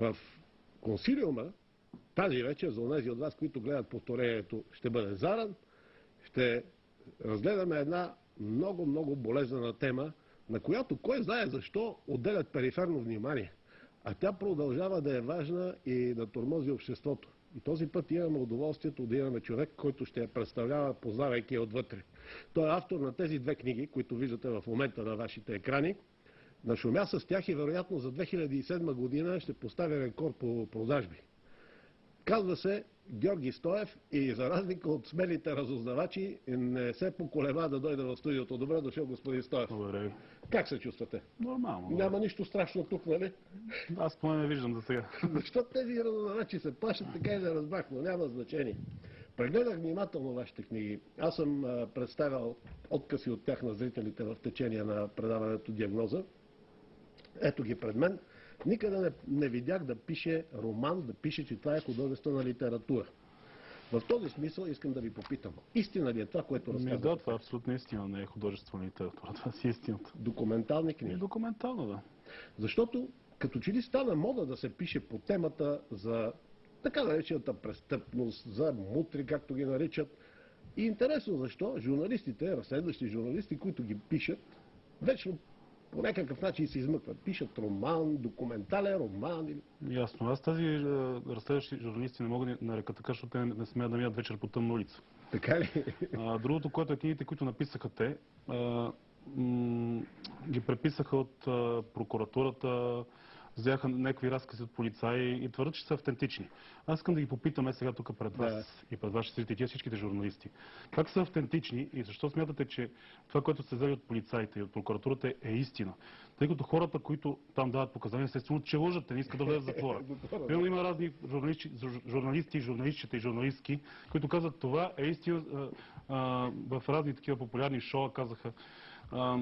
в консилиума тази вечер, за тези от вас, които гледат повторението, ще бъде заран, ще разгледаме една много, много болезнена тема, на която кой знае защо отделят периферно внимание. А тя продължава да е важна и да тормози обществото. И този път имаме удоволствието да имаме човек, който ще я представлява, познавайки я отвътре. Той е автор на тези две книги, които виждате в момента на вашите екрани. Нашумя с тях и вероятно за 2007 година ще поставя рекорд по продажби. Казва се Георги Стоев и за разлика от смелите разузнавачи не се поколева да дойде в студиото. Добре дошъл, господин Стоев. Благодаря. Как се чувствате? Нормално. Няма нищо страшно тук, нали? Аз поне не виждам за сега. Защо тези разузнавачи се плашат, така и не разбрах, но няма значение. Прегледах внимателно вашите книги. Аз съм представял откъси от тях на зрителите в течение на предаването Диагноза. Ето ги пред мен. Никъде не, не видях да пише роман, да пише, че това е художествена литература. В този смисъл искам да ви попитам. Истина ли е това, което разказвате? да, това е абсолютно истина, не е художествена литература. Това си е истината. Документални книги. документално, да. Защото като че ли стана мода да се пише по темата за така наречената престъпност, за мутри, както ги наричат. И интересно защо журналистите, разследващи журналисти, които ги пишат, вечно по някакъв начин се измъкват. Пишат роман, документален роман. Или... Ясно. Аз тази е, разследващи журналисти не мога да нарека така, защото те не, смеят да мият вечер по тъмна улица. Така ли? А, другото, което е книгите, които написаха те, а, ги преписаха от а, прокуратурата, взеха някакви разкази от полицаи и твърдят, че са автентични. Аз искам да ги попитаме сега тук пред вас Да. и пред вашите зрители, всичките журналисти. Как са автентични и защо смятате, че това, което се взели от полицаите и от прокуратурата е истина? Тъй като хората, които там дават показания, естествено, че лъжат, те не искат да влезат в затвора. Примерно има разни журналисти, журналисти, журналистчета и журналистки, които казват това е истина а, а, в разни такива популярни шоа, казаха. А,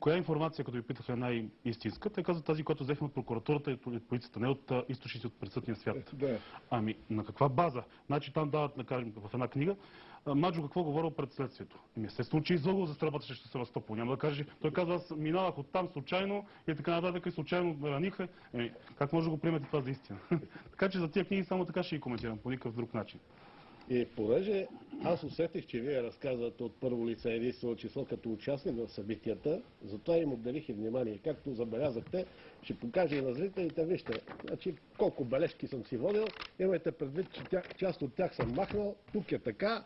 коя информация, като ви питаха, е най-истинска? Те казват тази, която взехме от прокуратурата и от полицията, не от източници от престъпния свят. Да. Ами, на каква база? Значи там дават, да кажем, в една книга, Маджо какво говорил пред следствието. Ами, естествено, че е излъгал за стрелбата срещу Севастопол. Няма да каже, той казва, аз минавах от там случайно и така нататък и случайно раниха. Еми, как може да го приемете това за истина? така че за тия книги само така ще ги коментирам, по никакъв друг начин. И понеже аз усетих, че вие разказвате от първо лице единствено число като участник в събитията, затова им отделих и внимание. Както забелязахте, ще покажа и на зрителите, вижте, значи колко бележки съм си водил, имайте предвид, че тя, част от тях съм махнал, тук е така.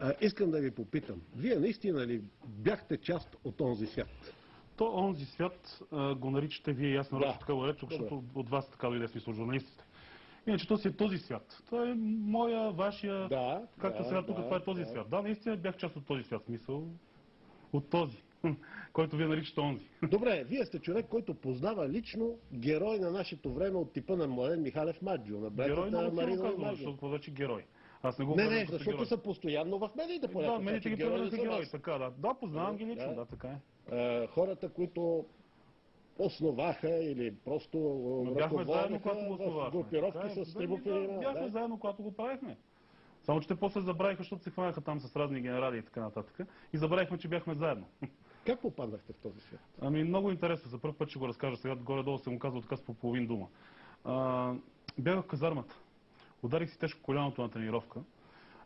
А, искам да ви попитам, вие наистина ли бяхте част от онзи свят? То онзи свят а, го наричате вие нарочно Да. така го защото от вас така дойде смисъл журналистите. Иначе то си е този свят. Това е моя, вашия, Да, както да, сега тук, да, това е този да. свят. Да, наистина бях част от този свят, смисъл. От този, който вие наричате онзи. Добре, вие сте човек, който познава лично герой на нашето време от типа на Младен Михалев Маджо, на Герой братята силно Марина Маджо. защото какво значи герой? Аз не го Не, не, защото са постоянно в медиите Да, медиите начин. ги превърнаха герои, така да. Да, познавам ги лично, Да. да, така е. Е, хората, които основаха или просто Но бяхме заедно, когато го основахме. групировки с да, да, Бяхме заедно, когато го правихме. Само, че те после забравиха, защото се хванаха там с разни генерали и така нататък. И забравихме, че бяхме заедно. Как попаднахте в този свят? Ами много интересно, за първ път ще го разкажа сега, горе-долу съм го казал така с по половин дума. А, бях в казармата. Ударих си тежко коляното на тренировка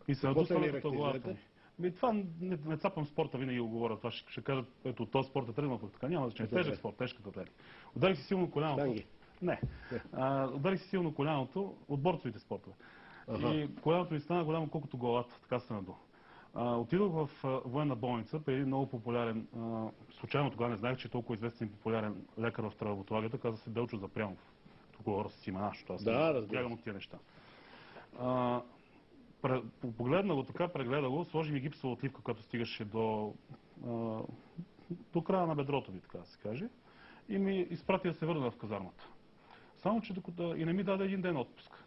и се тренирахте, като главата ми. Ми, това не, не цапам спорта, винаги го говоря. Това ще, ще кажат, ето този спорт е тръгнал, така няма значение. Добре. Тежък спорт, тежката атлетика. Ударих си силно коляното. Штанги. Не. А, ударих си силно коляното от борцовите спортове. Аха. И коляното ми стана голямо колкото главата, така се надул. А, отидох в а, военна болница при един много популярен, а, случайно тогава не знаех, че е толкова известен и популярен лекар в травматологията, каза се Белчо Запрянов. Тук говоря с имена, защото аз Да, не бягам от тия неща. А, пре- погледна го така, прегледа го, сложи ми гипсова отливка, която стигаше до, а, до края на бедрото ми, така да се каже, и ми изпрати да се върна в казармата. Само, че докато... и не ми даде един ден отпуск.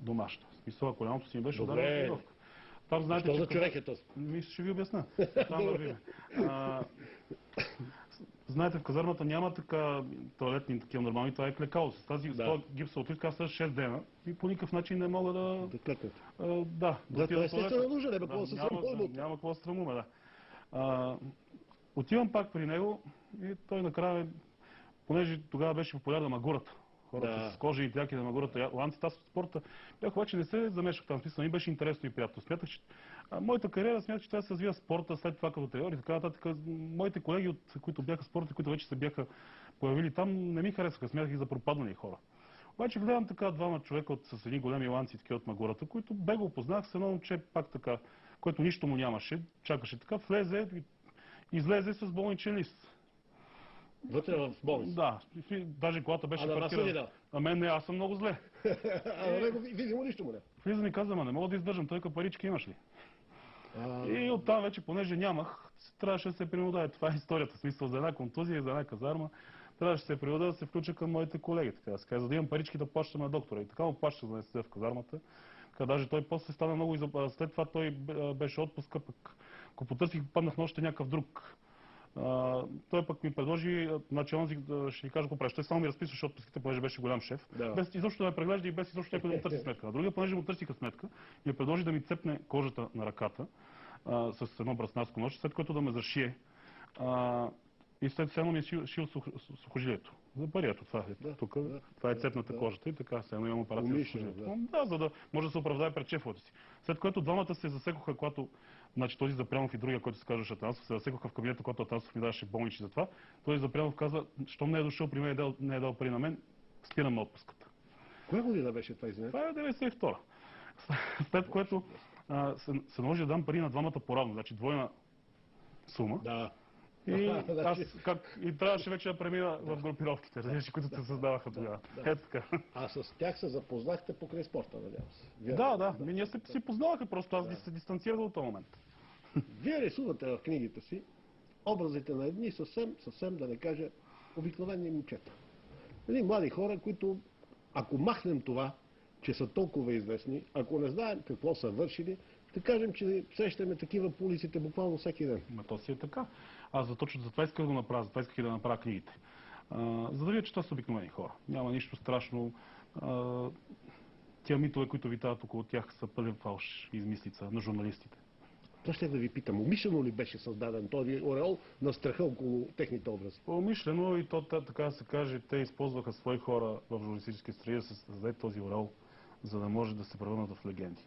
Домашна. В смисъл, ако коляното си ми беше Добре. ударена тренировка. Там знаете, Що за че- човек е този? ми ще ви обясна. Там вървим. Знаете, в казармата няма така туалетни такива нормални, това е клекало. С тази Да. да. този гипса отивка аз с 6 дена и по никакъв начин не мога да... Да а, да, Да, отида това е естествено нужда, не бе, какво да се няма, срамуваме няма какво да срамуваме, да. А, отивам пак при него и той накрая, понеже тогава беше популярна магурата, хората Да. с кожи и тяки на магурата, ланците. Аз от спорта бях обаче не се замешах там. Смисъл, ми беше интересно и приятно. Смятах, че а, моята кариера смятах, че трябва да се развива спорта, след това като треньор и така нататък. Моите колеги, от, които бяха спорта, които вече се бяха появили там, не ми харесаха. Смятах ги за пропаднали хора. Обаче гледам така двама човека от, с едни големи ланци такива от Магурата, които бе го опознах с едно момче пак така, което нищо му нямаше, чакаше така, влезе и излезе с болничен лист. Вътре в болница. Да, и даже колата беше А паркирана. да? А мен не, аз съм много зле. А на него ви- видимо нищо му не. Влиза ми каза, ма не мога да издържам, той парички имаш ли? И оттам вече, понеже нямах, трябваше да се принуда. Това е историята, смисъл за една контузия и за една казарма. Трябваше да се принуда да се включа към моите колеги, така да се каже, за да имам парички да плащам на доктора. И така му плащах за да не седя в казармата. Така, даже той после стана много изоб... След това той беше отпуска, пък ако потърсих, попаднах на още някакъв друг. А, той пък ми предложи, значи а, ще ви кажа какво правиш. Той само ми разписваше отпуските, понеже беше голям шеф. Да. Без изобщо да ме преглежда и без изобщо някой да му търси сметка. А другия, понеже му търсиха сметка, ми предложи да ми цепне кожата на ръката а, с едно браснарско нож, след което да ме зашие. А, и след това ми е шил, шил сух- сухожилието. За парието, това е. Да, Тук, да, това е да, цепната да. кожата и така, сега имам операция сухожилието. Да. за да може да се оправдае пред шефовете си. След което двамата се засекоха, когато Значи този Запрянов и другия, който се казваше Атанасов, се засекоха в кабинета, когато Атанасов ми даваше болнични за това. Този Запрянов каза, щом не е дошъл при мен и е дал- не е дал пари на мен, спираме отпуската. Коя година беше това, извинете? Това е 92. След което а, се, се наложи да дам пари на двамата поравно, значи двойна сума. Да. И, Значи- аз, как, и трябваше вече да премина в групировките, разбираш, които се създаваха тогава. да. Ето така. А с тях се запознахте покрай спорта, надявам се. Вие, Да, да, ми ние се, си познаваха, просто аз ги се дистанцирах от този момент. Вие рисувате в книгите си образите на едни съвсем, съвсем да не кажа, обикновени момчета. Едни млади хора, които, ако махнем това, че са толкова известни, ако не знаем какво са вършили, да кажем, че срещаме такива по улиците буквално всеки ден. Ма то си е така. Аз за точно за това исках да го направя, за това исках и да направя книгите. А, за да видя, че това са обикновени хора. Няма нищо страшно. А, тия митове, които витават около тях, са пълен фалш измислица на журналистите. Това ще да ви питам, умишлено ли беше създаден този ореол на страха около техните образи? Умишлено и то, та- така да се каже, те използваха свои хора в журналистически страни да се създаде този орел, за да може да се превърнат в легенди.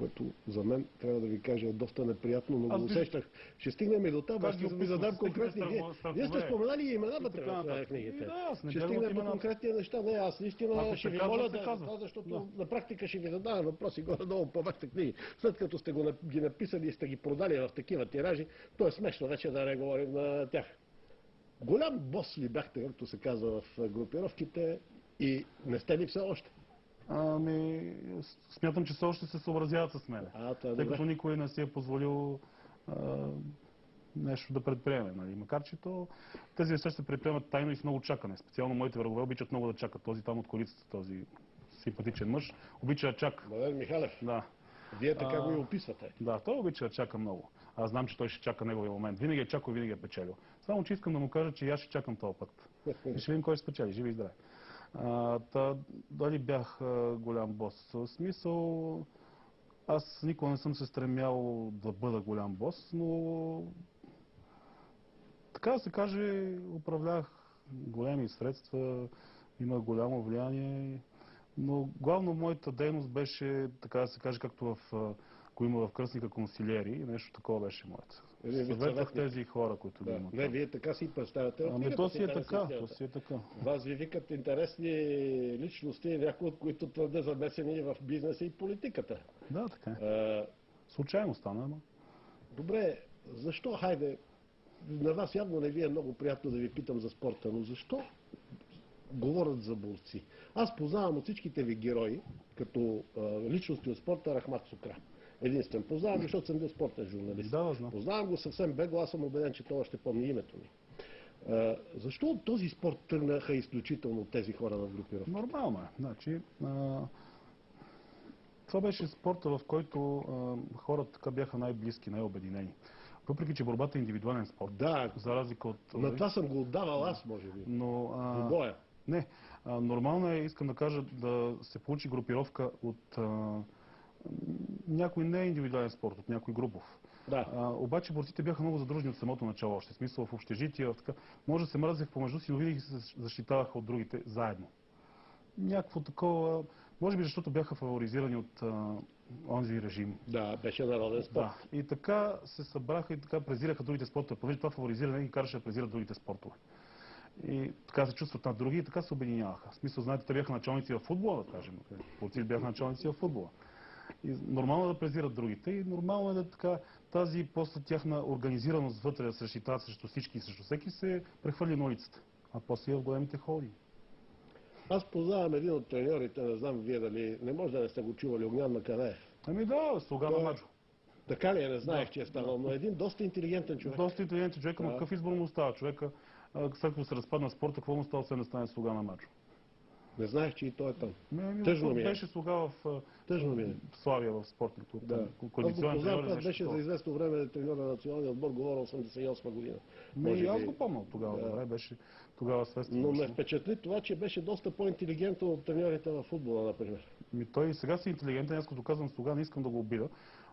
Което за мен, трябва да ви кажа, е доста неприятно, но го усещах. Ще стигнем и до там, аз ще ви задам конкретни. Страхове- вие сте споменали и имена И вътре така в нататък. книгите. Да, ще стигнем до имената. конкретни неща. Не, аз наистина ще ви моля да, казва. да, защото на практика ще ви задавам въпроси горе-долу по вашите книги. След като сте ги написали и сте ги продали в такива тиражи, то е смешно вече да не говорим на тях. Голям бос ли бяхте, както се казва в групировките, и не сте ли все още? Ами, смятам, че все още се съобразяват с мен. А, това е Тъй като никой не си е позволил а, нещо да предприеме. Нали? Макар, че то, тези неща се предприемат тайно и с много чакане. Специално моите врагове обичат много да чакат. Този там от колицата, този симпатичен мъж, обича да чака. Младен Михалев, Да, вие така А. го и описвате. да, той обича да чака много. Аз знам, че той ще чака неговия момент. Винаги е чакал, винаги е печелил. Само, че искам да му кажа, че аз ще чакам този път. И ще видим кой ще спечели. Живи и здраве. Та, дали бях голям бос? В смисъл, аз никога не съм се стремял да бъда голям бос, но така да се каже, управлявах големи средства, има голямо влияние, но главно моята дейност беше, така да се каже, както в, а, го има в кръстника консилиери, нещо такова беше моята. Вид Съветвах тези хора, които ги имат. Не, вие така си представяте. Ами то си е така, то си е така. Вас ви викат интересни личности, някои от които твърде замесени в бизнеса и политиката. Да, така е. Случайно стана, ама. добре, защо, хайде, на вас явно не ви е много приятно да ви питам за спорта, но защо говорят за борци? Аз познавам от всичките ви герои, като а, личности от спорта, Рахмат Сукра. Единствен познавам, защото съм бил спортен журналист. Да, знам. Познавам го съвсем бегло, аз съм убеден, че той ще помни името ми. А, защо от този спорт тръгнаха изключително тези хора в групировка? Нормално е. Значи, а, това беше спорта, в който а, хората така бяха най-близки, най-обединени. Въпреки, че борбата е индивидуален спорт, Да, за разлика от... на това съм го отдавал аз, може би. Но, а, боя. не, а, нормално е, искам да кажа, да се получи групировка от а, някой не е индивидуален спорт, от някой групов. Да. А, обаче борците бяха много задружни от самото начало, още смисъл в общежития, така. Може да се мразех помежду си, но винаги се защитаваха от другите заедно. Някакво такова, може би защото бяха фаворизирани от а, онзи режим. Да, беше народен спорт. Да. И така се събраха и така презираха другите спортове. Понеже това фаворизиране ги караше да презират другите спортове. И така се чувстват на други и така се обединяваха. В смисъл, знаете, те бяха началници в футбола, да кажем. Борците бяха началници в футбола. И нормално е да презират другите и нормално е да така тази после тяхна организираност вътре се защитават срещу всички и срещу всеки се прехвърли на улицата. А после и в големите ходи. Аз познавам един от треньорите, не знам вие дали, не може да не сте го чували, Огнян Макареев. Ами да, слуга на Маджо. Така ли е, не знаех, Да. че е станал, но един доста интелигентен човек. Доста интелигентен човек, но Да. какъв избор му остава? Човека, след като се разпадна спорта, какво му остава, освен да стане слуга на Маджо? Не знаех, че и той е там. Ами, ами, Тъжно ми е. Беше слуга в Тъжно ми е. Славия в спортния клуб. Да. Кондиционен треньор нещо беше за известно време треньор на националния отбор, говоря 88 година. Може и аз го помня тогава, Да. добре, беше тогава свестен. Но ме впечатли това, че беше доста по-интелигентен от треньорите в футбола, например. Ми, той сега си интелигентен, аз като казвам слуга, не искам да го обида.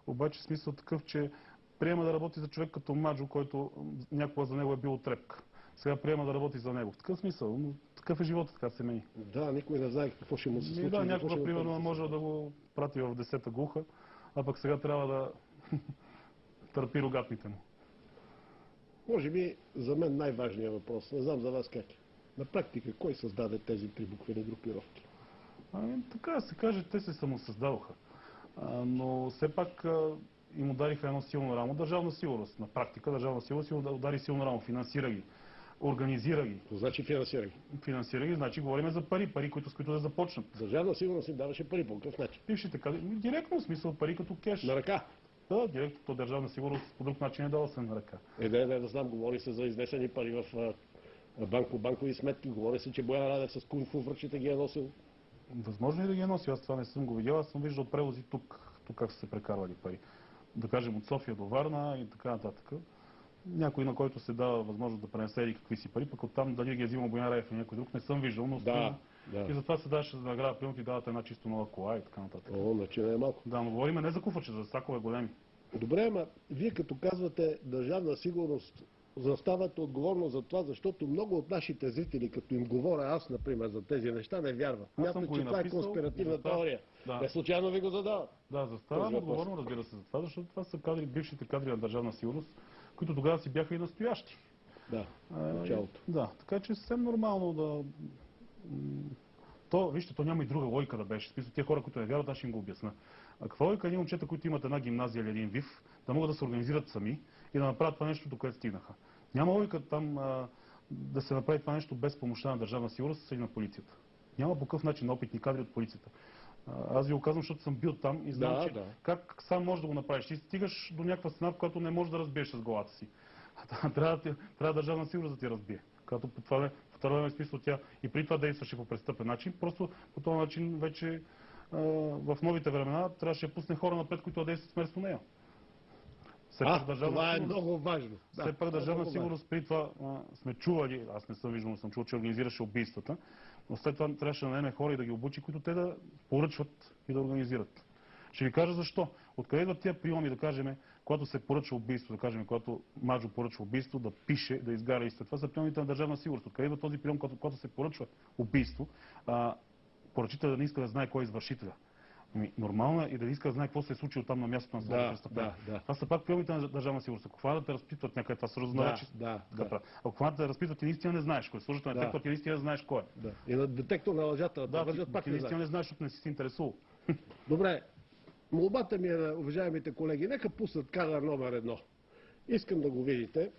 Обаче смисъл такъв, че приема да работи за човек като Маджо, който някога за него е бил трепка. Сега приема да работи за него. В такъв смисъл, но такъв е живота, така се мени. Да, никой не знае какво ще му се случи. да, какво ще някога примерно може да го прати в десета глуха, а пък сега трябва да търпи рогатните му. Може би за мен най-важният въпрос, не знам за вас как е. На практика, кой създаде тези три буквени групировки? Ами, така да се каже, те се самосъздадоха. А, но все пак а, им удариха едно силно рамо. Държавна сигурност. На практика държавна сигурност им удари силно рамо. Финансира ги. Организира ги. Значи финансира ги. Финансира ги, значи говорим за пари. Пари, които, с които да започнат. Държавна сигурност им даваше пари по какъв начин? Кадри, ами, директно в смисъл пари като кеш. На ръка. Да, директно то държавна сигурност по друг начин е дала се на ръка. Е, да, да, да знам, говори се за изнесени пари в банко, банкови сметки, говори се, че Боян Радев с кунфу връчите ги е носил. Възможно е да ги е носи, аз това не съм го видял, аз съм виждал превози тук, тук как са се прекарвали пари. Да кажем от София до Варна и така нататък. Някой, на който се дава възможност да пренесе или какви си пари, пък оттам дали ги е взимал Боян Раев или някой друг, не съм виждал, но Да, И да. затова се даваше за награда, примерно ти дават една чисто нова кола и така нататък. О, значи не е малко. Да, но говорим не за куфаче, за сакове големи. Добре, ама вие като казвате държавна сигурност, заставате отговорно за това, защото много от нашите зрители, като им говоря аз, например, за тези неща, не вярват. Мятат, че и това е конспиративна теория. Да. Не случайно ви го задават. Да, заставам отговорно, разбира се, за това, защото това са кадри, бившите кадри на държавна сигурност, които тогава си бяха и настоящи. Да, началото. Да, така че съвсем нормално да... То, вижте, то няма и друга лойка да беше. Смисъл, тия хора, които не вярват, аз ще им го обясна. А каква лойка едни момчета, които имат една гимназия или един вив, да могат да се организират сами и да направят това нещо, до което стигнаха? Няма лойка там а, да се направи това нещо без помощта на държавна сигурност и на полицията. Няма по какъв начин опитни кадри от полицията. Аз ви го казвам, защото съм бил там и знам, Да, че да. как сам можеш да го направиш. Ти стигаш до някаква стена, в която не можеш да разбиеш с главата си. Трябва, да трябва държавна сигурност да ти разбие. Като по това, по това време смисъл тя и при това действаше по престъпен начин, просто по този начин вече а, в новите времена трябваше да пусне хора напред, които да действат вместо нея. Все А, пак държавна това е сигурност- много важно. все Да, пак това е държавна сигурност при това а, сме чували, аз не съм виждал, но съм чул, че организираше убийствата, но след това трябваше да наеме хора и да ги обучи, които те да поръчват и да организират. Ще ви кажа защо. Откъде идват тия приеми, да кажем, когато се поръчва убийство, да кажем, когато Маджо поръчва убийство, да пише, да изгаря и след това са приемите на държавна сигурност. Откъде идва този прием, когато, когато се поръчва убийство, а, поръчителя да не иска да знае кой е извършителя. Ами, нормално е и да иска да знае какво се е случило там на мястото на самото Да, престъпление. да, да. Това са пак приемите на държавна сигурност. Ако хванат да разпитват някъде, това са разузнавачи. Да, да, така да. правят. Ако хванат да разпитват, ти наистина не знаеш кой. е. Служител на Да. детектор, ти наистина не знаеш кой е. Да. И на детектор на лъжата да, Да, вържат пак ти не наистина не знаеш, защото не си се интересувал. Добре, молбата ми е на уважаемите колеги, нека пуснат кадър номер едно. Искам да го видите.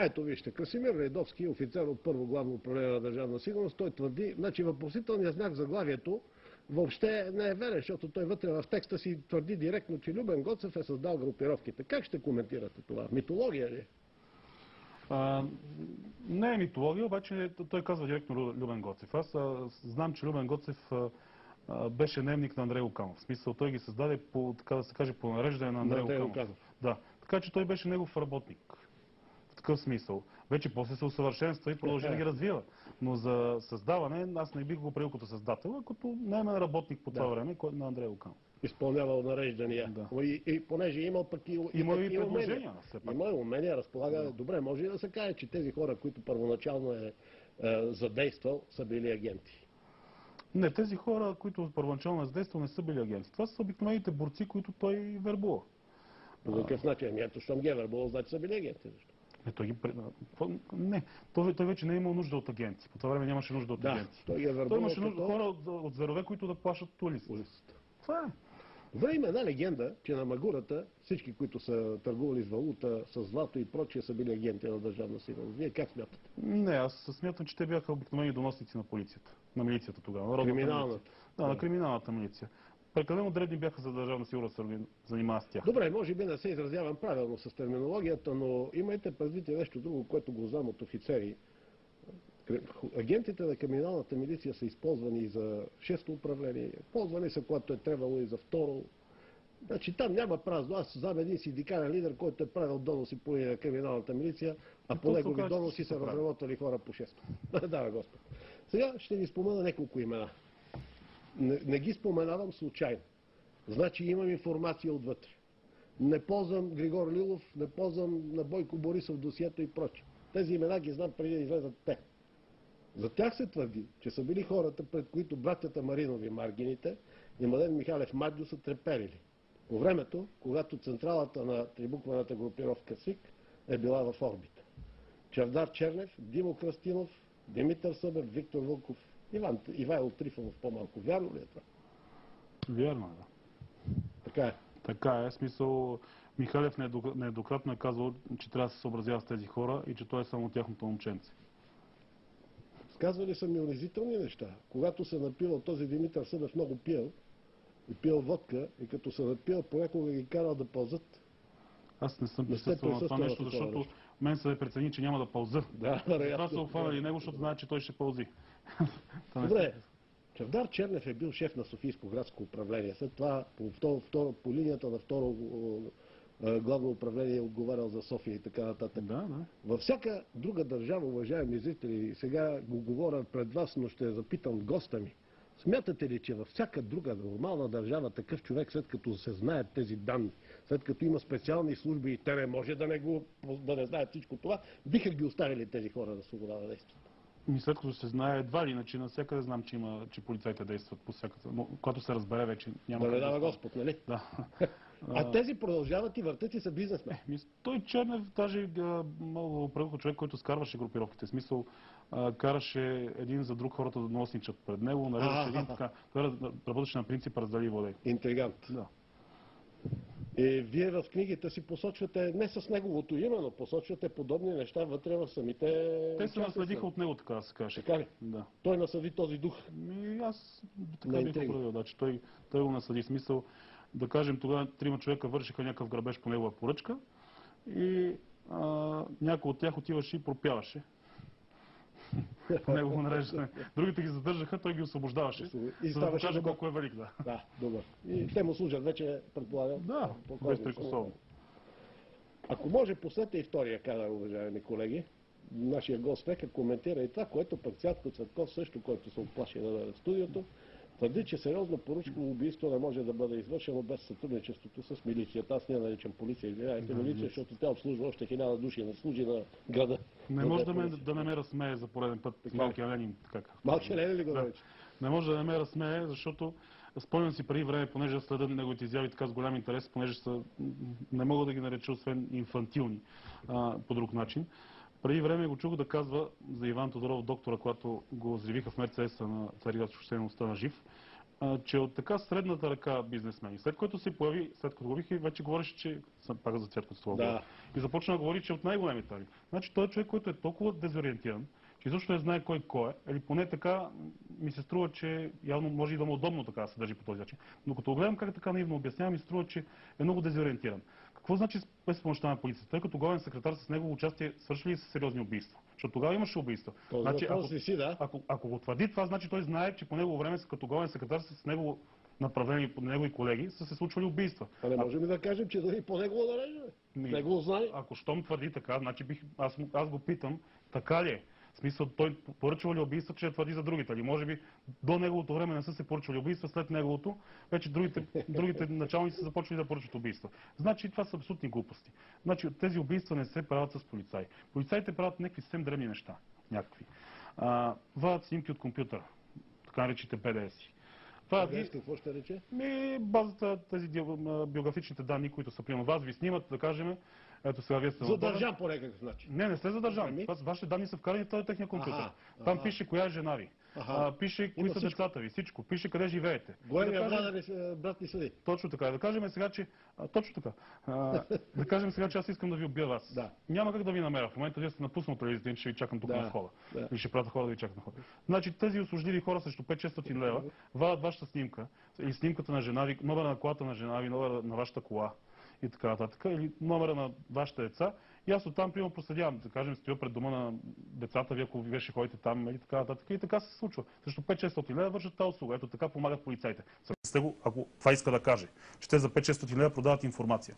Ето вижте, Красимир Рейдовски, офицер от първо главно управление на държавна сигурност, той твърди, значи въпросителният знак заглавието въобще не е верен, защото той вътре в текста си твърди директно, че Любен Гоцев е създал групировките. Как ще коментирате това? Митология ли? А, не е митология, обаче той казва директно Лю- Любен Гоцев. Аз а, знам, че Любен Гоцев а, а, беше наемник на Андрей Луканов. В смисъл, той ги създаде по, така да се каже, по нареждане на Андрей Андрей. Луканов. Да. Така че той беше негов работник. В такъв смисъл. Вече после се усъвършенства и продължи да ги развива. Но за създаване, аз не бих го приел като създател, а като наемен работник по това Да. време, на Андрей Лукан. изпълнявал нареждания. Да. И, и понеже имал пък и, Има и такива умения. предложения, все пак. Има и умения, разполага. Добре, може и да се каже, че тези хора, които първоначално е, е задействал, са били агенти. Не, тези хора, които първоначално е задействал, не са били агенти. Това са обикновените борци, които той вербува. По какъв начин? Ами ето, щом ги е вербувал, значи са били агенти. Не, той ги... Не, той, той вече не е имал нужда от агенти. По това време нямаше нужда от Да, агенти. той е Той имаше нужда като хора от, от зверове, които да плашат улицата. улицата. Това е. Добре, има една легенда, че на Магурата всички, които са търгували с валута, с злато и прочие, са били агенти на държавна сигурност. Вие как смятате? Не, аз смятам, че те бяха обикновени доносници на полицията. На милицията тогава. Криминалната. милиция. Да, на криминалната милиция. Прекалено дребни бяха за държавна сигурност, да се занимава с тях. Добре, може би не се изразявам правилно с терминологията, но имайте предвид и нещо друго, което го знам от офицери. Агентите на криминалната милиция са използвани и за шесто управление, ползвани са, когато е трябвало и за второ. Значи там няма празно. Аз знам един синдикален лидер, който е правил доноси по криминалната милиция, а по негови доноси си са разработвали хора по шесто. да, Господ. Сега ще ви спомена няколко имена. Не, не ги споменавам случайно. Значи имам информация отвътре. Не ползвам Григор Лилов, не ползвам на Бойко Борисов досието и прочее. Тези имена ги знам преди да излезат те. За тях се твърди, че са били хората, пред които братята Маринови Маргините и Младен Михалев Маджо са треперили. По времето, когато централата на трибукваната групировка СИК е била в орбита. Чавдар Чернев, Димо Крастинов, Димитър Събев, Виктор Вълков, Иван, Ивайло Трифонов по-малко. Вярно ли е това? Вярно е, да. Така е. Така е, смисъл Михалев нееднокра- нееднократно е казал, че трябва да се съобразява с тези хора и че той е само тяхното момченце. Сказвали са ми унизителни неща. Когато се напил този Димитър Събев много пил и пил водка и като се напил, понякога ги карал да пълзат. Аз не съм присъствал на това нещо, защото мен се прецени, че няма да пълза. Да, Това са обхванали него, защото знаят, че той ще пълзи. Добре. Чавдар Чернев е бил шеф на Софийско градско управление. След това по, второ, второ, по линията на второ е, главно управление е отговарял за София и така нататък. Да, да. Във всяка друга държава, уважаеми зрители, сега го говоря пред вас, но ще запитам госта ми. Смятате ли, че във всяка друга нормална държава такъв човек, след като се знаят тези данни, след като има специални служби и те не може да не, го, да не знаят всичко това, биха ги оставили тези хора на свобода да действат? Ми след като се знае едва ли, иначе навсякъде знам, че, има, че полицайите действат по всяката. Когато се разбере вече, няма Да как дава. Господ, нали? Да. А тези продължават и въртат и са бизнесмени. Ми, той Чернев даже много правил човек, който скарваше групировките. В смисъл, а, караше един за друг хората да носничат пред него, нареждаше един Аха. така. Той работеше на принцип раздели и владей. Интригант. Да. И вие в книгите си посочвате не с неговото име, но посочвате подобни неща вътре в самите... Те се наследиха от него, така да се каже. Така ли? Да. Той насъди този дух. Ми, аз така бих определил, да, че той, той го насъди смисъл. Да кажем, тогава трима човека вършиха някакъв грабеж по негова поръчка и а, някой от тях отиваше и пропяваше. негово нареждане. Другите ги задържаха, той ги освобождаваше. И за да покаже колко е велик, да. Да, добър. И те му служат вече, предполагам. Да, безпрекословно. Ако може, последете и втория кадър, уважаеми колеги. Нашия гост нека коментира и това, което пък Цятко Цветков също, който се оплаши в студиото, твърди, че сериозно поръчково убийство не може да бъде извършено без сътрудничеството с милицията. Аз не я наричам полиция, извинявайте, милиция, защото тя обслужва още хиляда души, не служи на града. Не може е да, ме, да не ме разсмее за пореден път Така. малкия Ленин. Как? Малки Ленин ли го Да. нарича? Не може да не ме разсмее, защото спомням си преди време, понеже следа неговите изяви така с голям интерес, понеже са, не мога да ги нареча освен инфантилни а, по друг начин. Преди време го чух да казва за Иван Тодоров, доктора, когато го взривиха в Мерцеса на Цариградско шосе, остана жив, че от така средната ръка бизнесмени. След което се появи, след като го виха, вече говореше, че съм пак за цвятко това. Да. И започна да говори, че от най-големите тари. Значи той е човек, който е толкова дезориентиран, че изобщо не знае кой кой е, или поне така ми се струва, че явно може и да му е удобно така да се държи по този начин. Но като гледам как така наивно обяснявам, ми се струва, че е много дезориентиран. Какво значи без помощта на полицията? Той като главен секретар с негово участие свършили ли са сериозни убийства? Защото тогава имаше убийства. Този Значи, ако, си, да? ако, ако го твърди това, значи той знае, че по негово време като главен секретар с негово направление, по негови колеги са се случвали убийства. А не можем ли да кажем, че дори по негово нареждане? Ми, Не го знае. Ако щом твърди така, значи бих, аз, аз го питам, така ли е? В смисъл, той поръчва ли убийства, че твърди за другите? Или може би до неговото време не са се поръчвали убийства, след неговото вече другите, другите началници са започвали да поръчват убийства. Значи това са абсолютни глупости. Значи тези убийства не се правят с полицаи. Полицаите правят някакви съвсем древни неща. Някакви. А, вадят снимки от компютъра, така наречите БДС-и. Вадят ги- Знаеш какво ще рече? ми, базата, тези биографичните данни, които са приема вас, ви снимат, да кажем, ето сега вие сте Задържан по някакъв начин. Не, не сте задържан. Ами? Вашите данни са вкарани в този техния компютър. Аха, Там аха. пише коя е жена ви. Аха. А, пише кои са децата ви, всичко. Пише къде живеете. И Големия да кажем- брат, ни- съди. Точно така. Да кажем сега, че... А, точно така. А, да кажем сега, че аз искам да ви убия вас. Да. Няма как да ви намеря. В момента вие сте напуснал телевизията, иначе ще ви чакам тук Да, на входа. да. И ще пратя хора да ви чакат на входа. Значи тези услужливи хора срещу 5-600 лева вадат вашата снимка и снимката на жена ви, номера на колата на жена ви, номера на вашата кола и така нататък, или номера на вашите деца. И аз оттам, примерно, проследявам, да кажем, стоя пред дома на децата ви, ако вие ще ходите там и така нататък. И така се случва. Срещу 5-600 лева вършат тази услуга. Ето така помагат полицайите. Сте го, ако това иска да каже, че те за 5-600 лева продават информация.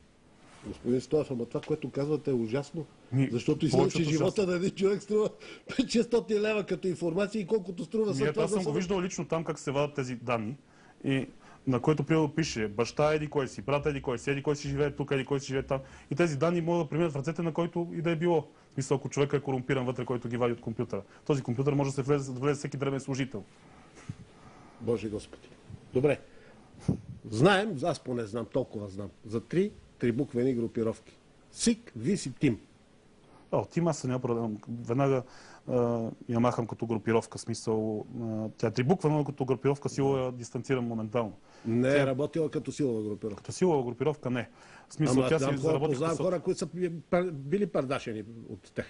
Господин Стоев, ама това, което казвате е ужасно. Ми, Защото повечето живота на един човек струва 500 лева като информация и колкото струва след това аз съм го виждал лично там как се вадят тези данни. И на който примерно пише баща еди кой си, брат еди кой си, еди кой си живее тук, еди кой си живее там. И тези данни могат да преминат в ръцете на който и да е било. Смисъл, ако човек е корумпиран вътре, който ги вади от компютъра. Този компютър може да се влезе, да влезе всеки древен служител. Боже Господи. Добре. Знаем, аз поне знам, толкова знам, за три трибуквени групировки. СИК, ВИС и ТИМ. О, тим аз няма проблем. Веднага а, я махам като групировка. Смисъл, а, тя е трибуква, но като групировка сила я дистанцирам моментално. Не е работила като силова групировка. Като силова групировка не. В смисъл, Ама тя си заработи познавам като- хора, които са били пар- били пардашени от тях.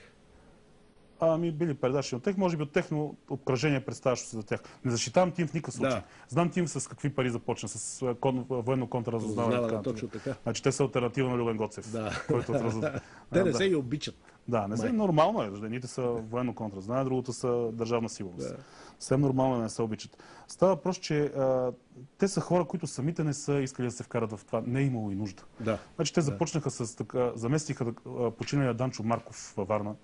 Ами били предаши от тях, може би от техно обкръжение представящо се за тях. Не защитавам тим в никакъв случай. Да. Знам тим с какви пари започна, с кон, военно контраразузнаване. нататък. точно така. Значи те са альтернатива на Любен Гоцев. Да. Който е от разуз... Те не да. се и обичат. Да, не Май. нормално е. Едните са военно контразнание, другото са държавна сигурност. Да. Съвсем нормално е да не се обичат. Става въпрос, че а, те са хора, които самите не са искали да се вкарат в това. Не е имало и нужда. Да. Значи те започнаха с така, заместиха починалия Данчо Марков във Варна,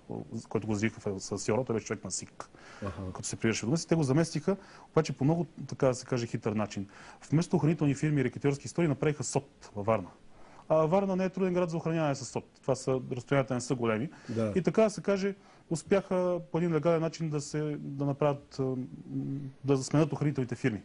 който го завикаха с Йоро, той беше човек на СИК, Аха. като се привеше в. Те го заместиха, обаче по много, така да се каже, хитър начин. Вместо охранителни фирми и рекетьорски истории направиха СОТ във Варна. А Варна не е труден град за охраняване с СОТ. Това са, разстоянията не са големи. Да. И така да се каже, успяха по един легален начин да, се, да направят, да сменят охранителните фирми.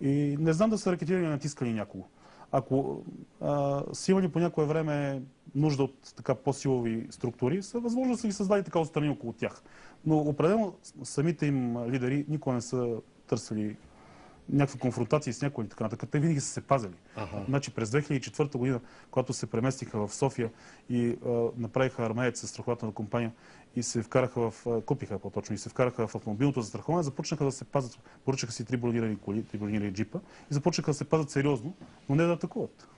И не знам да са ракетирали и натискали някого. Ако а, са имали по някое време нужда от така по-силови структури, са възможно да са ги създали така отстрани около тях. Но определено самите им лидери никога не са търсили някакви конфронтации с някой или така нататък. Те винаги са се пазили. Аха. Значи през 2004 година, когато се преместиха в София и а, направиха армеец с страхователна компания и се вкараха в, купиха по-точно, и се вкараха в автомобилното застраховане, започнаха да се пазят. Поръчаха си три бронирани коли, три бронирани джипа и започнаха да се пазят сериозно, но не да атакуват.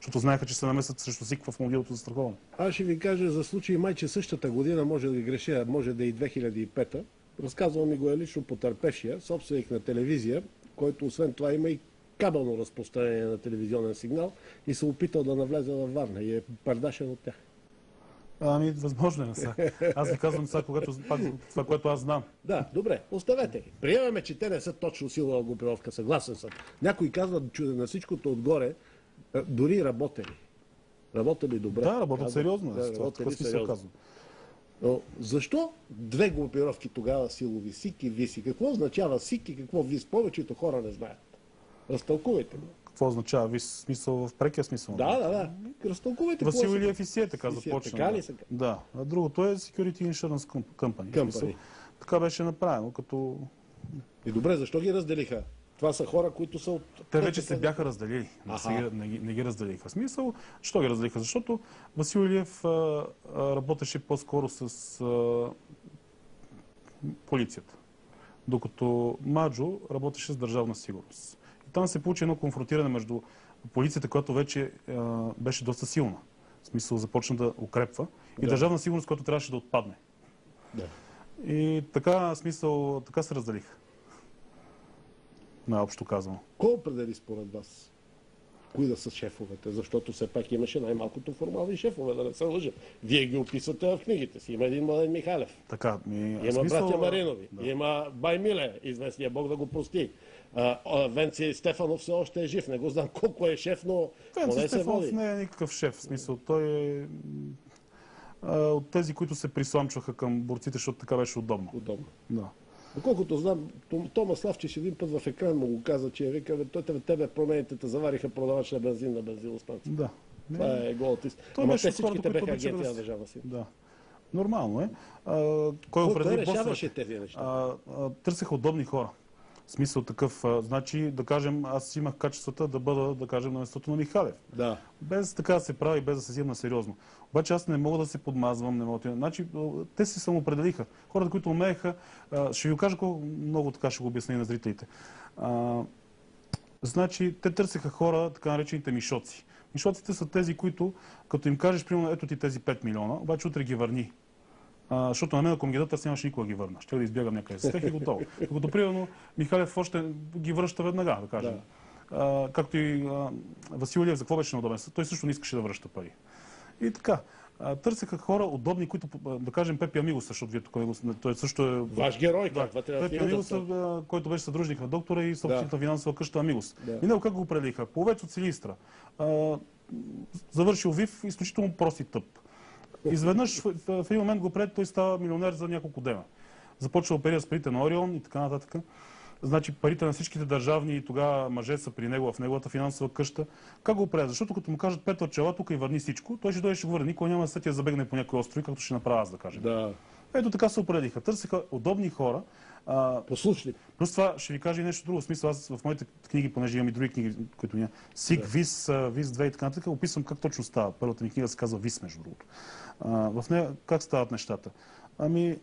Защото знаеха, че се намесят срещу СИК в автомобилното застраховане. Аз ще ви кажа за случай май, че същата година, може да ги греша, може да е и 2005-та. Разказвал ми го е лично потърпевшия, собственик на телевизия, който освен това има и кабелно разпространение на телевизионен сигнал и се опитал да навлезе във Варна и е пардашен от тях. Ами, възможно е са. Аз ви казвам сега, когато, пак, това, което аз знам. Да, добре, оставете ги. Приемаме, че те не са точно силова групировка, съгласен съм. Някой казва, че на всичкото отгоре, а, дори работели. Работели добре. Да, работят Казват, сериозно. Да, работели сериозно. казвам. Защо две групировки тогава силови СИК и ВИСИ? Какво означава СИК и какво ВИС? Повечето хора не знаят. Разтълкувайте го. Какво означава? Ви смисъл в прекия смисъл. Да, да, да. Разтълкувайте. Васил Илиев и си е така започна. така ли сега? Да. А другото е Security Insurance Com- Company. Company. Така беше направено, като... И добре, защо ги разделиха? Това са хора, които са от... Те вече се бяха разделили. Не, ги, не, ги, не ги разделиха. Смисъл, що ги разделиха? Защото Васил Илиев а, а, работеше по-скоро с а, полицията. Докато Маджо работеше с държавна сигурност. И там се получи едно конфронтиране между полицията, която вече а, беше доста силна. В смисъл започна да укрепва. И Да. държавна сигурност, която трябваше да отпадне. Да. И така, смисъл, така се разделиха. Наобщо казано. Кой определи според вас? кои да са шефовете, защото все пак имаше най-малкото формални шефове, да не се лъжа. Вие ги описвате в книгите си. Има един Младен Михалев. Така, ми, Има смисъл, братя Маринови. Има Бай Миле, известния Бог да го прости. А, Венци Стефанов все още е жив. Не го знам колко е шеф, но Венци поне се Стефанов води. не е никакъв шеф. В смисъл, той е от тези, които се присламчваха към борците, защото така беше удобно. Удобно. Да. Доколкото знам, Том- Тома Славчев един път в екран му го каза, че е вика, бе, той тебе, тебе промените те завариха продавач на бензин на бензиностанция. Да. Това е голът ист. Той Ама те всичките бяха агенти да на държавна сила. Да. Нормално е. А, кой определи решаваше босовете? тези неща. А, а, търсеха удобни хора. В смисъл такъв, а, значи, да кажем, аз имах качествата да бъда, да кажем, на местото на Михалев. Да. Без така да се прави, без да се взима сериозно. Обаче аз не мога да се подмазвам, не мога да... Значи, те се самоопределиха. Хората, които умееха, а, ще ви кажа колко много така ще го обясня и на зрителите. А, значи, те търсеха хора, така наречените мишоци. Мишоците са тези, които, като им кажеш, примерно, ето ти тези 5 милиона, обаче утре ги върни. А, защото на мен, ако ми ги дадат, аз нямаше никога да ги върна. Ще да избягам някъде с тях и готово. Докато, примерно, Михалев още ги връща веднага, да кажем. А, както и а, Василиев, за какво беше неудобен? Той също не искаше да връща пари. И така. Търсеха хора удобни, които, да кажем, Пепи Амигос, защото вие тук, го- той също е... Ваш герой, Да, как трябва да Пепи ти Амигос, да който беше съдружник на доктора и собствената финансова къща Амигос. Да. И него как го определиха? Половец от Силистра. А, завършил ВИВ, изключително прост и тъп. Изведнъж в, един момент го пред, той става милионер за няколко дена. Започва да оперира с парите на Орион и така нататък. Значи парите на всичките държавни и тогава мъже са при него в неговата финансова къща. Как го определя? Защото като му кажат Петър чела тук и върни всичко, той ще дойде ще го върне. Никой няма да се забегне по някой остров, както ще направя аз да кажем. Да. Ето така се определиха. Търсеха удобни хора. А, Послушни. Плюс това ще ви кажа и нещо друго. В смисъл, аз в моите книги, понеже имам и други книги, които няма. СИК, ВИС, а, ВИС 2 и така нататък, описвам как точно става. Първата ми книга се казва ВИС, между другото. В нея как стават нещата? Ами,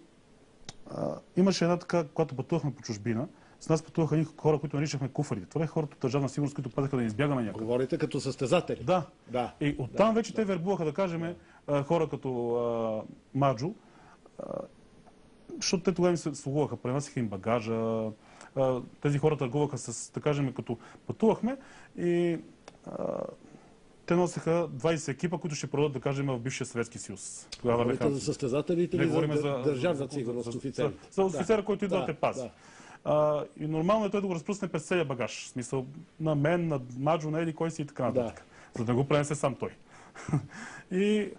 а, имаше една така, когато пътувахме по чужбина, с нас пътуваха едни хора, които наричахме куфарите. Това бяха хората от държавна сигурност, които пазеха да не избягаме някъде. Говорите като състезатели. Да. Да. И оттам вече те вербуваха, да кажем, а, хора като а, Маджо, а, защото те тогава им се слугуваха, пренасиха им багажа, а, тези хора търгуваха с, да кажем, като пътувахме и а, те носеха 20 екипа, които ще продадат, да кажем, в бившия Съветски съюз. Тогава Говорите бяха... за състезателите или за, за, държавна сигурност, за, офицери? За, за офицера, който идва да, Да, те пази. да. А, и нормално е той да го разпръсне през целия багаж. В смисъл на мен, на Маджо, на Еди, кой си и така нататък. За да не го пренесе сам той. и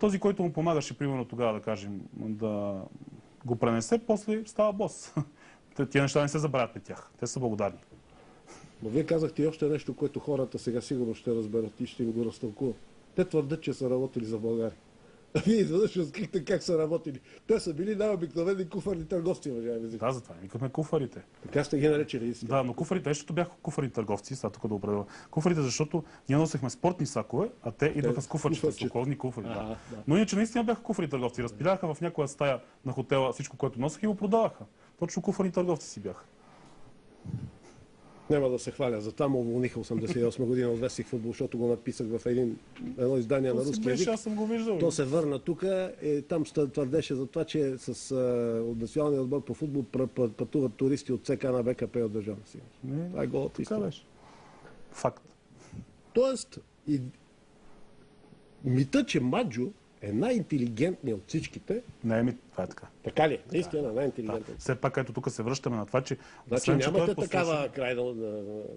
този, който му помагаше, примерно тогава, да кажем, да го пренесе, после става бос. Тия неща не се забравят при тях. Те са благодарни. Но вие казахте и още нещо, което хората сега сигурно ще разберат и ще им го разтълкуват. Те твърдят, че са работили за България. А вие изведнъж разкрихте как са работили. Те са били най-обикновени куфарни търговци, уважаеми зрители. Да, затова викаме куфарите. Така сте ги наречели. истина. Да, но куфарите, защото бяха куфарни търговци, сега тук да определя. Куфарите, защото ние носехме спортни сакове, а те идваха с куфарчета, с околни куфари. Да. Ага, да. Но иначе наистина бяха куфарни търговци. Разпиляха в някоя стая на хотела всичко, което носеха и го продаваха. Точно куфарни търговци си бяха. Няма да се хваля. Затова му уволниха 88 година от Вестник футбол, защото го написах в един, едно издание на То си руски език. аз съм го виждал. То се върна тук и там твърдеше за това, че с а, от националния отбор по футбол пътуват туристи от ЦК на БКП от държавна сигурност. Не, Това е голата истина. Факт. Тоест, и... мита, че Маджо е най-интелигентният от всичките, Не, ми, това е така. така ли? е? Наистина Да. най-интелигентен. Все пак, ето тук се връщаме на това, че... Значи освен, че е нямате послушен- такава крайна...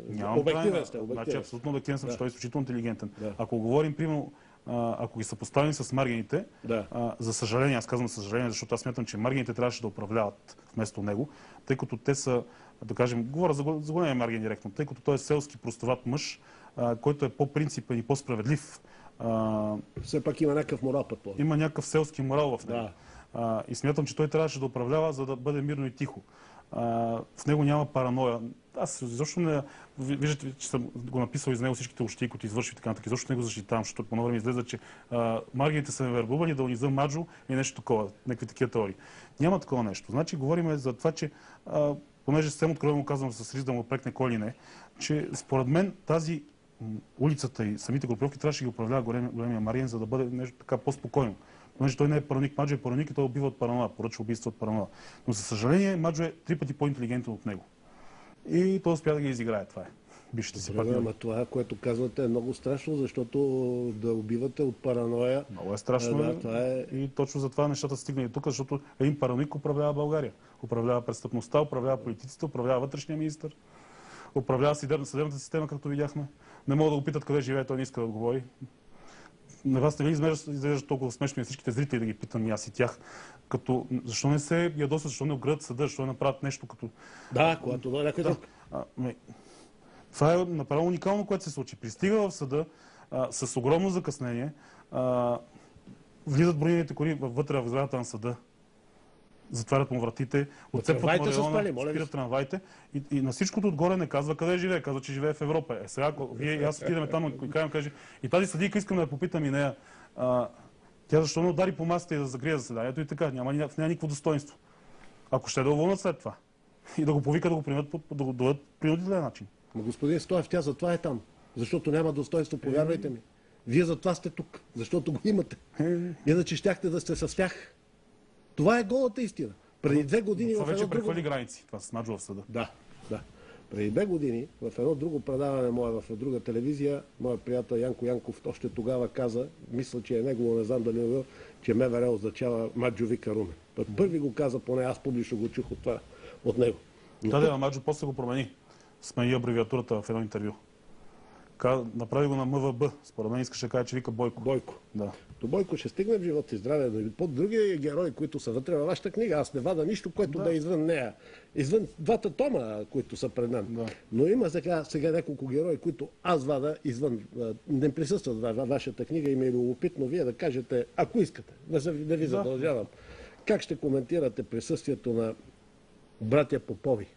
Нямам Обективен крайна- сте, Значи обективен. абсолютно обективен съм, Да. че той е изключително интелигентен. Да. Ако говорим, примерно, ако ги съпоставим с маргините, Да. а, за съжаление, аз казвам за съжаление, защото аз смятам, че маргините трябваше да управляват вместо него, тъй като те са, да кажем, говоря за, за големия маргин директно, тъй като той е селски простоват мъж, а, който е по-принципен и по-справедлив. А, Все пак има някакъв морал път има някакъв селски морал в него. Да. А, и смятам, че той трябваше да управлява, за да бъде мирно и тихо. А, в него няма параноя. Аз изобщо не... ви- Виждате, че съм го написал из него всичките общи, които извърши и така нататък. Изобщо не го защитавам, защото по време излезе, че а, маргините са ме вербували да униза Маджо и нещо такова. Някакви такива теории. Няма такова нещо. Значи говорим за това, че а, понеже съвсем откровено казвам с риск да му прекне кой или не, че според мен тази улицата и самите групировки трябваше да ги управлява големия, големия Марин, за да бъде нещо така по-спокойно. Понеже той не е параник, Маджо е параник и той убива от параноя, поръчва убийство от параноя. Но за съжаление, Маджо е три пъти по-интелигентен от него. И той успя да ги изиграе, това е. бившите си партньори. ама това, което казвате е много страшно, защото да убивате от параноя. Много е страшно. Да, е. това е- И точно за това нещата стигнали тук, защото един параноик управлява България. Управлява престъпността, управлява политиците, управлява вътрешния министр, управлява съдебна- съдебната система, както видяхме. Не могат да го питат къде живее, той не иска да отговори. На вас не ви изглежда толкова смешно и всичките зрители да ги питам и аз и тях. Като, защо не се ядосват, защо не оградат съда, защо не направят нещо като... Да, когато дойде някой друг. А, ме, това е направо уникално, което се случи. Пристига в съда а, с огромно закъснение, а, влизат бронираните коли вътре в сградата на съда, затварят му вратите, отцепват му района, спират трамваите и, и на всичкото отгоре не казва къде живее, казва, че живее в Европа. Е, сега, ако вие и аз отидем там и кажем, каже, и тази съдийка искам да я попитам и нея, а, тя защо не удари по масата и да закрие заседанието и така, няма, няма, няма никакво достоинство. Ако ще да уволнат след това и да го повика да го примат, по- да го доведат принудителен начин. Но господин Стоев, тя затова е там. Защото няма достоинство, повярвайте ми. Вие затова сте тук, защото го имате. Е, Иначе щяхте да сте с тях. Това е голата истина. Преди две години Това вече прехвърли граници. Това с в съда. Да, да. Преди две години в едно друго предаване мое в друга телевизия, моят приятел Янко Янков още тогава каза, мисля, че е негово, не знам дали е бил, че МВР означава Маджо Вика Румен. Той първи го каза, поне аз публично го чух от, това, от него. Да, да, Маджо после го промени. Смени абревиатурата в едно интервю. Направи го на МВБ. Според мен искаше да каже, че вика Бойко. Бойко. Да. До Бойко ще стигне в живот и здраве. но По други герои, които са вътре във вашата книга, аз не вада нищо, което да, Да. е извън нея. Извън двата тома, които са пред мен. Да. Но има сега, сега няколко герои, които аз вада извън, не присъстват във вашата книга и ми е любопитно вие да кажете, ако искате, не, за, не ви задължавам, как ще коментирате присъствието на братя Попови,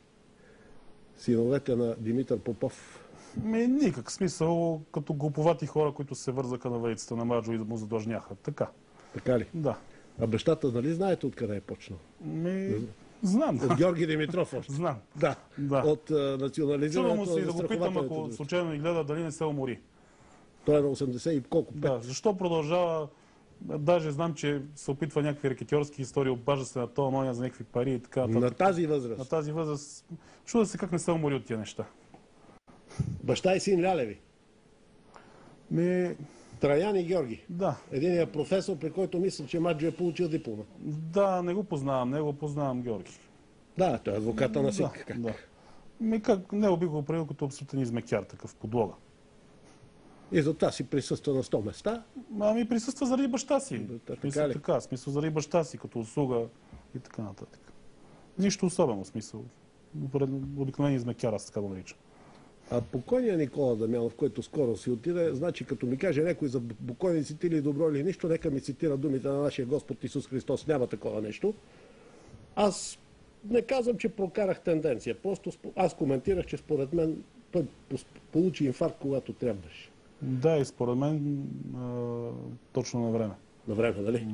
синовете на Димитър Попов. Ми, никак смисъл, като глуповати хора, които се вързаха на валицата на Маджо и да му задлъжняха. Така. Така ли? Да. А бащата, нали знаете откъде е почнал? Ми, знам. От Георги Димитров още. Знам. Да. Да. От Чудо национализирането му се и на да го питам, ако случайно ни гледа, дали не се умори. Той е на 80 и колко? Пет. Да, защо продължава? Даже знам, че се опитва някакви рекетьорски истории, обажда се на това, моя за някакви пари и така. На тази На възраст. тази възраст. Чуда се как не се умори от тия неща. Баща и син Лялеви. Ми, Траян и Георги. да. Единият професор, при който мисля, че Маджо е получил диплома. Да, не го познавам, не го познавам Георги. Да, той е адвоката на СИК. Да, да. Ми как, не би го определил като абсолютен измекяр, такъв подлога. И затова си присъства на 100 места. Ами присъства заради баща си. Да, така Смисъл, ли? така, смисъл заради баща си, като услуга и така нататък. Нищо особено, смисъл. Обикновен- Обикновен измекяр, аз така го наричам. А покойният Никола Дамянов, който скоро си отиде, значи като ми каже някой за покойниците или добро или нищо, нека ми цитира думите на нашия Господ Исус Христос. Няма такова нещо. Аз не казвам, че прокарах тенденция. Просто аз коментирах, че според мен той получи инфаркт, когато трябваше. Да, и според мен а, точно на време. На време, нали?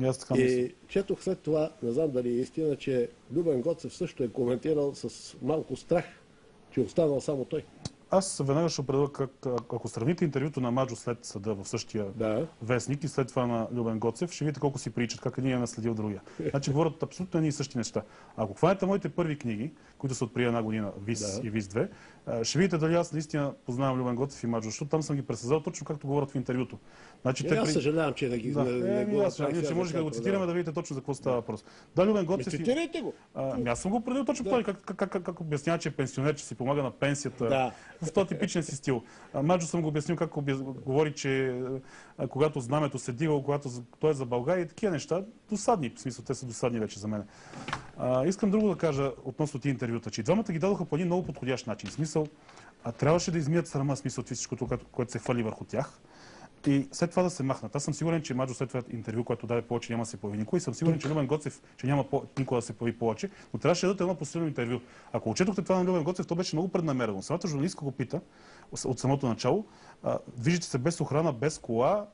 И аз така мисля. И четох след това, не знам дали е истина, че Любен Гоцев също е коментирал с малко страх, че е останал само той. Аз веднага ще определя как, ако сравните интервюто на Маджо след съда в същия Да. вестник и след това на Любен Гоцев, ще видите колко си приличат, как един е наследил другия. Значи говорят абсолютно едни и същи неща. Ако хванете моите първи книги, които са от преди една година, ВИС Да. и ВИС 2, а, ще видите дали аз наистина познавам Любен Гоцев и Маджо, защото там съм ги пресъздал точно както говорят в интервюто. Значи, те аз при- съжалявам, че не ги Да, не, е, аз, иначе може да го цитираме да видите точно за какво става въпрос. Да, Любен Гоцев... цитирайте го. ами аз съм го определил точно по как, как, как, как обяснява, че е пенсионер, че си помага на пенсията. Да. В този типичен си стил. Маджо съм го обяснил как говори, че когато знамето се дигало, когато той е за България и такива неща, досадни, в смисъл, те са досадни вече за мен. Искам друго да кажа относно тези интервюта, че двамата ги дадоха по един много подходящ начин. В смисъл, а, трябваше да измият срама, смисъл от всичкото, което се хвали върху тях. И след това да се махнат. Аз съм сигурен, че Маджо след това интервю, което даде повече, няма да се появи никой. И съм сигурен, че Любен Гоцев, че няма по- никога да се появи повече. Но трябваше да дадат едно последно интервю. Ако отчетохте това на Любен Гоцев, то беше много преднамерено. Самата журналистка го пита от самото начало. Виждате се без охрана, без кола.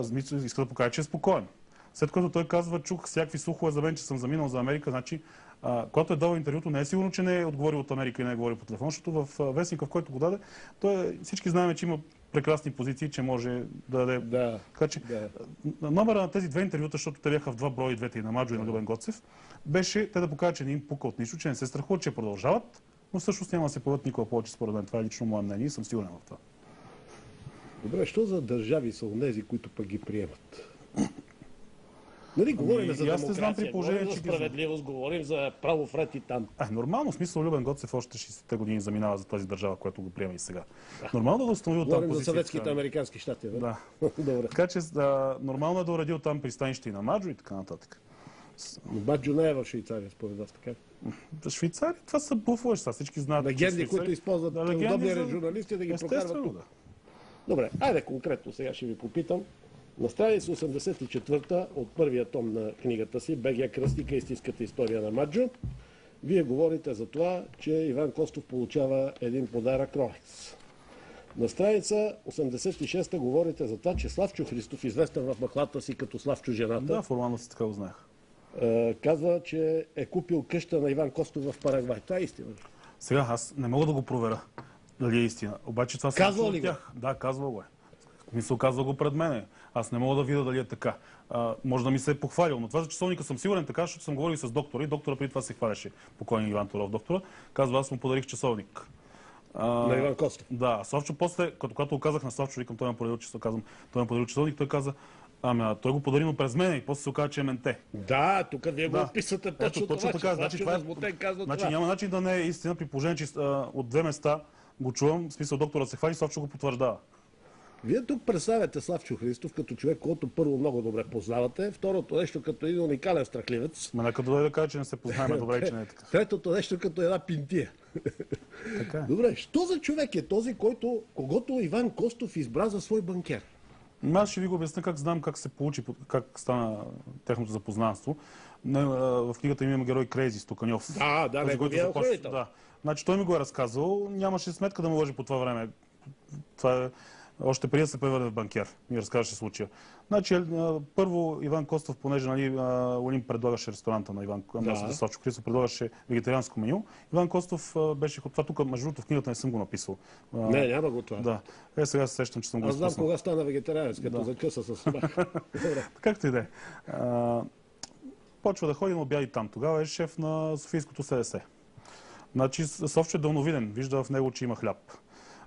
Змицо иска да покаже, че е спокоен. След което той казва, чух всякакви слухове за мен, че съм заминал за Америка. Значи, а, когато е дал интервюто, не е сигурно, че не е отговорил от Америка и не е говорил по телефон, защото в вестника, в който го даде, той е, всички знаем, че има прекрасни позиции, че може да даде. Да. Така че Да. номера на тези две интервюта, защото те бяха в два броя и двете и на Маджо и на Любен Гоцев, беше те да покажат, че не им пука от нищо, че не се страхуват, че продължават но всъщност няма да се появят никога повече според мен. Това е лично мое мнение и съм сигурен в това. Добре, що за държави са онези, които пък ги приемат? Нали, говорим за и аз не знам при положение, говорим за че справедливост, говорим за право в ред и там. А, нормално, смисъл Любен Гоцев още 60-те години заминава за тази държава, която го приема и сега. Нормално да установи Говорим за позиция. съветските американски щати. Да. Да. Добре. Така че а, нормално е да уреди оттам пристанище и на Маджо и така нататък. Но Баджо не е в Швейцария, според вас, така. Швейцария това са буфове, сега всички знаят. Легенди, Швейцария- които използват Да, удобни за- журналисти да ги прокарват тук. да. Добре, айде конкретно сега ще ви попитам. На страница 84 от първия том на книгата си БГ Кръстика истинската история на Маджо, вие говорите за това, че Иван Костов получава един подарък Ролекс. На страница 86 говорите за това, че Славчо Христов, известен в махлата си като Славчо жената, Да, формално си така е, казва, че е купил къща на Иван Костов в Парагвай. Това е истина. Сега аз не мога да го проверя дали е истина. Обаче това се случва ли тях. Да, казвал го е. Мисъл казва го пред мене. Аз не мога да видя дали е така. А, може да ми се е похвалил, но това за часовника съм сигурен така, защото съм говорил с доктора и доктора преди това се хваляше, покойник Иван Тодоров доктора. Казва, аз му подарих часовник. А, На Иван Костов. Да, Славчо после, като когато го казах на Славчо, викам, той ме подарил часовник, казвам, той ме подарил часовник, той каза, ами, той го подари, но през мене и после се оказа, че е менте. Да, тук вие го Да. описвате точно, Ето, точно това, така. че Значи, това е... Казва значи това. няма начин да не е истина при положение, че а, от две места го чувам, в смисъл доктора се хвали, Славчо го потвърждава. Вие тук представяте Славчо Христов като човек, който първо много добре познавате, второто нещо като един уникален страхливец, Ма нека дойде да каже, че не се познаем добре, че не е така. третото нещо като една пинтия. Така е. Добре, що за човек е този, който, когато Иван Костов избра за свой банкер? Ами Аз ще ви го обясня как знам как се получи, как стана тяхното запознанство. В книгата има герой Крейзи Стоканьов. Да, да, Този, който започва-. Да. Значи той ми го е разказал, нямаше сметка да му лъжи по това време. Това е още преди да се превърне в банкер. Ми разказваше случая. Значи, първо Иван Костов, понеже нали, а, Олимп предлагаше ресторанта на Иван Да. да. Славчо Христов, предлагаше вегетарианско меню. Иван Костов беше, това тук, между другото, в книгата не съм го написал. Не, няма го това. Да. Е, сега се сещам, че съм го Аз знам кога стана вегетарианец, като Да. закъса с смах. Добре. Както и да е. Почва да ходи на обяди там. Тогава е шеф на Софийското СДС. Значи Совче е дълновиден. Вижда в него, че има хляб.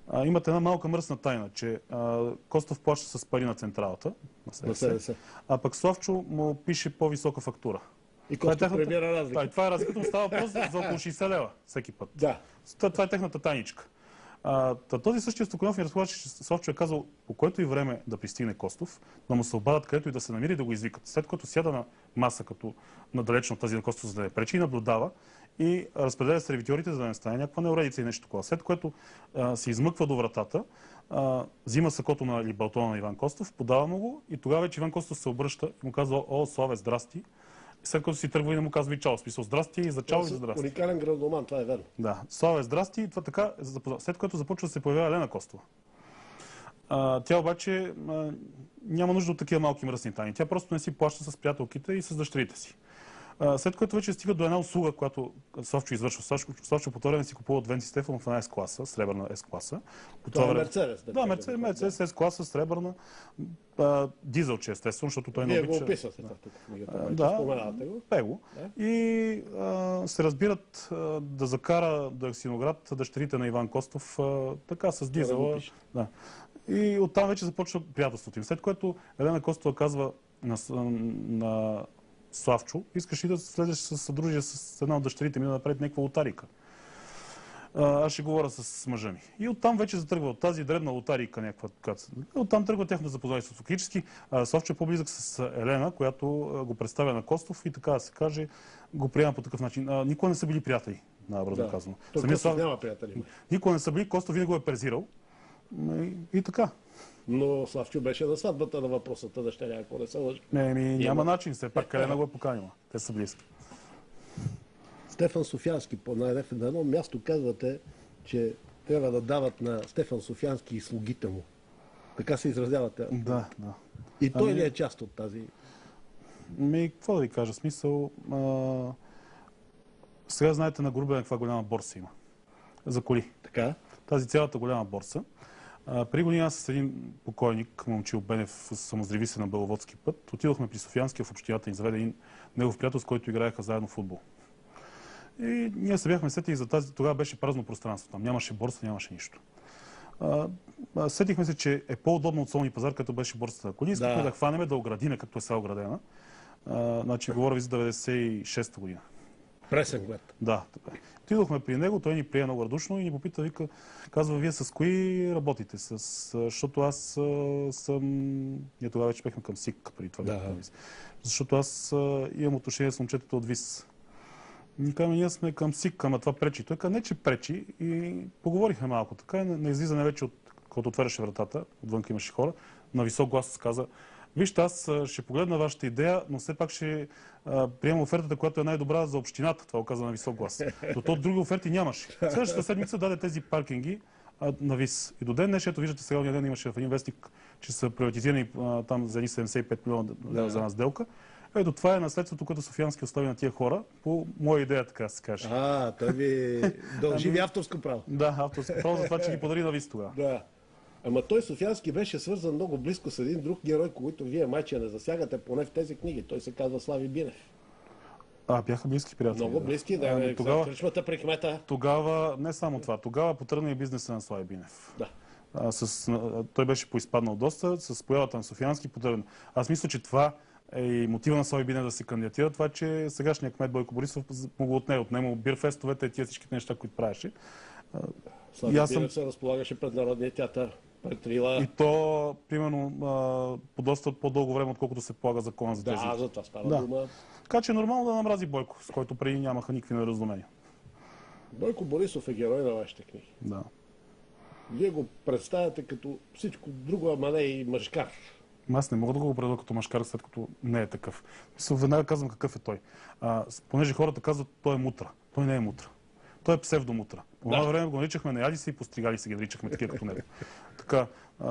А, имат една малка мръсна тайна, че а, Костов плаща с пари на централата, на СДС, а пък Славчо му пише по-висока фактура. И Това е Костов тяхната- прибира Да, разлика. това е разликата, му става въпрос за около 60 лева всеки път. Да. Това, това е техната тайничка. А, този същия Стоконов ми разказва, че Славчо е казал по което и време да пристигне Костов, да му се обадат където и да се намери да го извикат. След като сяда на маса, като надалечно от тази на Костов, за да не пречи и наблюдава и разпределя сервитьорите, за да не стане някаква неуредица и нещо такова. След което а, се измъква до вратата, а, взима сакото на или балтона на Иван Костов, подава му го и тогава вече Иван Костов се обръща и му казва, о, Славе, здрасти. След като си тръгва и не му казва и чао. Смисъл, здрасти и за чао и за здрасти. Уникален градоман, това е верно. Да, Слава, здрасти. И това така, след което започва да се появява Елена Костова. А, тя обаче а, няма нужда от такива малки мръсни тайни. Тя просто не си плаща с приятелките и с дъщерите си. След което вече стига до една услуга, която Совчо извършва. Совчо, Совчо по това време си купува от Венци Стефанов в една S-класа, сребърна S-класа. По Това е Мерцедес. Да, Мерцедес, Мерцедес S-класа, сребърна, а, дизелче естествено, защото той не Вие го обича. описвате тук в книгата. Вече да, Споменавате го. Пего. Да. И а, се разбират а, да закара до Ексиноград дъщерите на Иван Костов а, така с дизела. Да. И оттам вече започва приятелството им. След което Елена Костова казва на Славчо, искаш ли да слезеш с съдружие с една от дъщерите ми да направи някаква лотарика? Аз ще говоря с мъжа ми. И оттам вече затръгва от тази дребна лотарика някаква. Оттам тръгва тяхното запознайство. Фактически Славчо е по-близък с Елена, която го представя на Костов и така да се каже, го приема по такъв начин. Никога не са били приятели, най-образно Да. казано. Той Самия Костов Слав... няма приятели. Никога не са били, Костов винаги го е презирал. И, и така. Но Славчо беше на сватбата на въпросата дъщеря, ако не се лъжа. Не, ми, няма начин, все пак Елена го е поканила. Те са близки. Стефан Софиански по най на едно място казвате, че трябва да дават на Стефан Софиански и слугите му. Така се изразявате. Да, да. И той Ами- ли е част от тази? Ми, какво да ви кажа? Смисъл, а... сега знаете на Грубен каква голяма борса има. За коли. Така? Тази цялата голяма борса. При година с един покойник, момчил Бенев, самозриви се на Беловодски път. Отидохме при Софианския в общината и заведе един негов приятел, с който играеха заедно футбол. И ние се бяхме сетили за тази, тогава беше празно пространство. Там нямаше борса, нямаше нищо. А, сетихме се, че е по-удобно от Солни пазар, като беше борсата. Ако ние искахме Да. да, хванеме да оградиме, както е сега оградена, а, значи говоря ви за 96-та година. Пресен глед. Да, така. е. Отидохме при него, той ни прие много радушно и ни попита, вика, казва, вие с кои работите? С, защото аз съм... Ние тогава вече бехме към СИК преди това. Да. бяхме към. Защото аз имам отношение с момчетата от ВИС. Ни казваме, ние сме към СИК, ама това пречи. Той каза, не, че пречи. И поговорихме малко. Така на, на излизане вече, от, когато отваряше вратата, отвън имаше хора, на висок глас каза, Вижте, аз ще погледна вашата идея, но все пак ще а, приема офертата, която е най-добра за общината. Това го каза на висок глас. До то други оферти нямаше. Следващата седмица даде тези паркинги а, на ВИС. И до ден днес, ето виждате, сега ден имаше в един вестник, че са приватизирани а, там за едни 75 милиона лева за една сделка. Ето това е наследството, което Софиянски остави на тия хора, по моя идея, така се каже. А, той ви дължи ви авторско право. Да, авторско право за това, че ги подари на ВИС тогава. Да. Ама той Софиянски беше свързан много близко с един друг герой, който вие майче не засягате, поне в тези книги. Той се казва Слави Бинев. А, бяха близки приятели. Много близки, да. Ами, Ами, тогава, Кръчмата при кмета. тогава, не само това, тогава потръгна и бизнеса на Слави Бинев. Да. А, с, а, той беше поизпаднал доста, с появата на Софиянски потръгна. Аз мисля, че това е и мотива на Слави Бинев да се кандидатира, това, че сегашният кмет Бойко Борисов му го отне, отне му бирфестовете и тия всичките неща, които правеше. Слави аз съм- Бинев се разполагаше пред Народния театър, пред Рила. И то, примерно, а, по доста по-дълго време, отколкото се полага закона за тези. Да, за това става Да. дума. Така че е нормално да намрази Бойко, с който преди нямаха никакви неразумения. Бойко Борисов е герой на вашите книги. Да. Вие го представяте като всичко друго, ама не и мъжкар. Аз не мога да го определя като машкар, след като не е такъв. Мисля, веднага казвам какъв е той. А, понеже хората казват, той е мутра. Той не е мутра. Той е псевдомутра. По това Да. време го наричахме наяди се и постригали се ги наричахме такива като него. Така,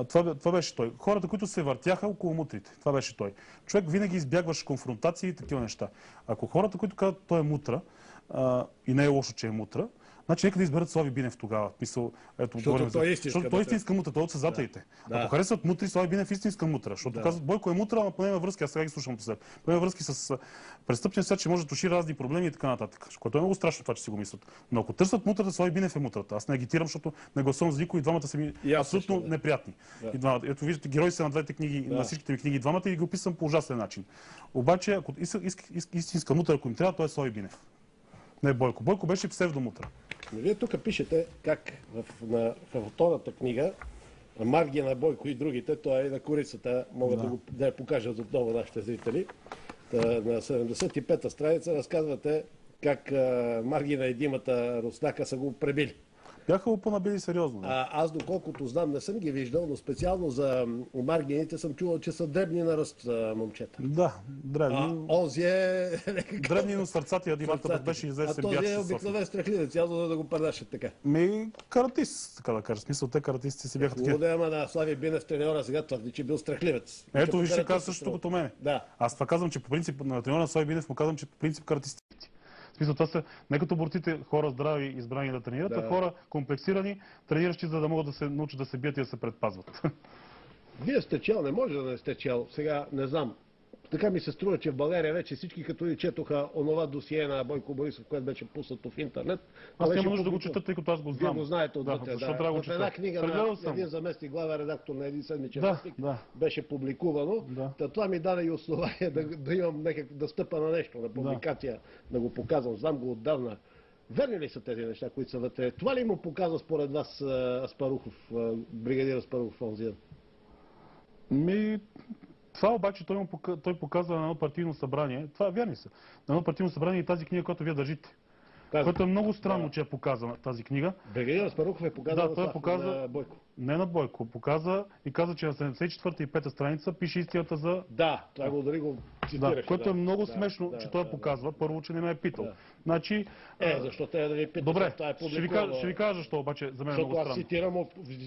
това, това беше той. Хората, които се въртяха около мутрите, това беше той. Човек винаги избягваше конфронтации и такива неща. Ако хората, които казват, той е мутра, а, и не е лошо, че е мутра, Значи нека да изберат Слави Бинев тогава. Мисъл, ето, Защото той е истинска Защото той е истинска мутра, той е от създателите. Да. Ако харесват мутри, Слави Бинев е истинска мутра. Защото Да. казват, Бойко е мутра, ама поне има връзки. Аз сега ги слушам по след. Поне има връзки с престъпния свят, че може да туши разни проблеми и така нататък. Което е много страшно това, че си го мислят. Но ако търсят мутрата, Слави Бинев е мутрата. Аз не агитирам, защото не гласувам за никой и двамата са ми И абсолютно също, да. неприятни. И двамата. Ето виждате, герои са на двете книги, Да. на всичките ми книги, двамата и ги описвам по ужасен начин. Обаче, ако истинска мутра, ако им трябва, той е Слави Бинев. Не Бойко. Бойко беше псевдомутра. Но Вие тук пишете как в, на, във втората книга Маргия на Бойко и другите, това е на корицата, могат да, Да. го, да я покажат отново нашите зрители. Та, на 75-та страница разказвате как а, Маргина и Димата Руснака са го пребили. Бяха го понабили сериозно. А, аз доколкото знам, не съм ги виждал, но специално за Маргините съм чувал, че са дребни на ръст а, момчета. Да, А древни. онзи е... Древни, но сърцати, Димата Сърцати. беше А известен този бяч е със София. обикновен страхливец, за да го предашат така. Ми, каратист, така да кажа. Смисъл, те каратисти си бяха такива. Да ама на Слави Бинев треньора сега твърди, че бил страхливец. Ето, вижте, каза е същото стрел. като мене. Да. Аз това казвам, че по принцип на треньора на Слави Бинев му казвам, че по принцип каратисти. Смисъл, това са не като борците хора здрави, избрани да тренират, Да. а хора комплексирани, трениращи, за да могат да се научат да се бият и да се предпазват. Вие сте чел, не може да не сте чел. Сега не знам. Така ми се струва, че в България вече всички като и четоха онова досие на Бойко Борисов, което беше пуснато в интернет. Аз няма нужда да го чета, тъй като аз го Вие знам. го знаете отвътре, да, да. трябва да го В една книга Прегледал на един заместник главен редактор на един седмичен Да, да. беше публикувано. Да. Та това ми даде и основание да, да имам някак, да стъпа на нещо, на публикация, да. го показвам. Знам го отдавна. Верни ли са тези неща, които са вътре? Това ли му показа според вас Аспарухов, бригадир Аспарухов онзи ден? Ми, това обаче той, му той показва на едно партийно събрание. Това вярни са. На едно партийно събрание и тази книга, която вие държите. Което е много странно, Да. че е показана тази книга. Бригадир Аспарухов е показал Да, той на, показа- на Бойко. Не на Бойко. Показа и каза, че на 74-та и 5-та страница пише истината за Да, това го дали го цитираше. Да, което е много Да, смешно, да, че той да, показва. Първо, че не ме е питал. Да. Значи, Е, защо трябва да ви питам? добре, това е ще ви, кажа, ще ви кажа защо, обаче за мен е много аз странно. цитирам,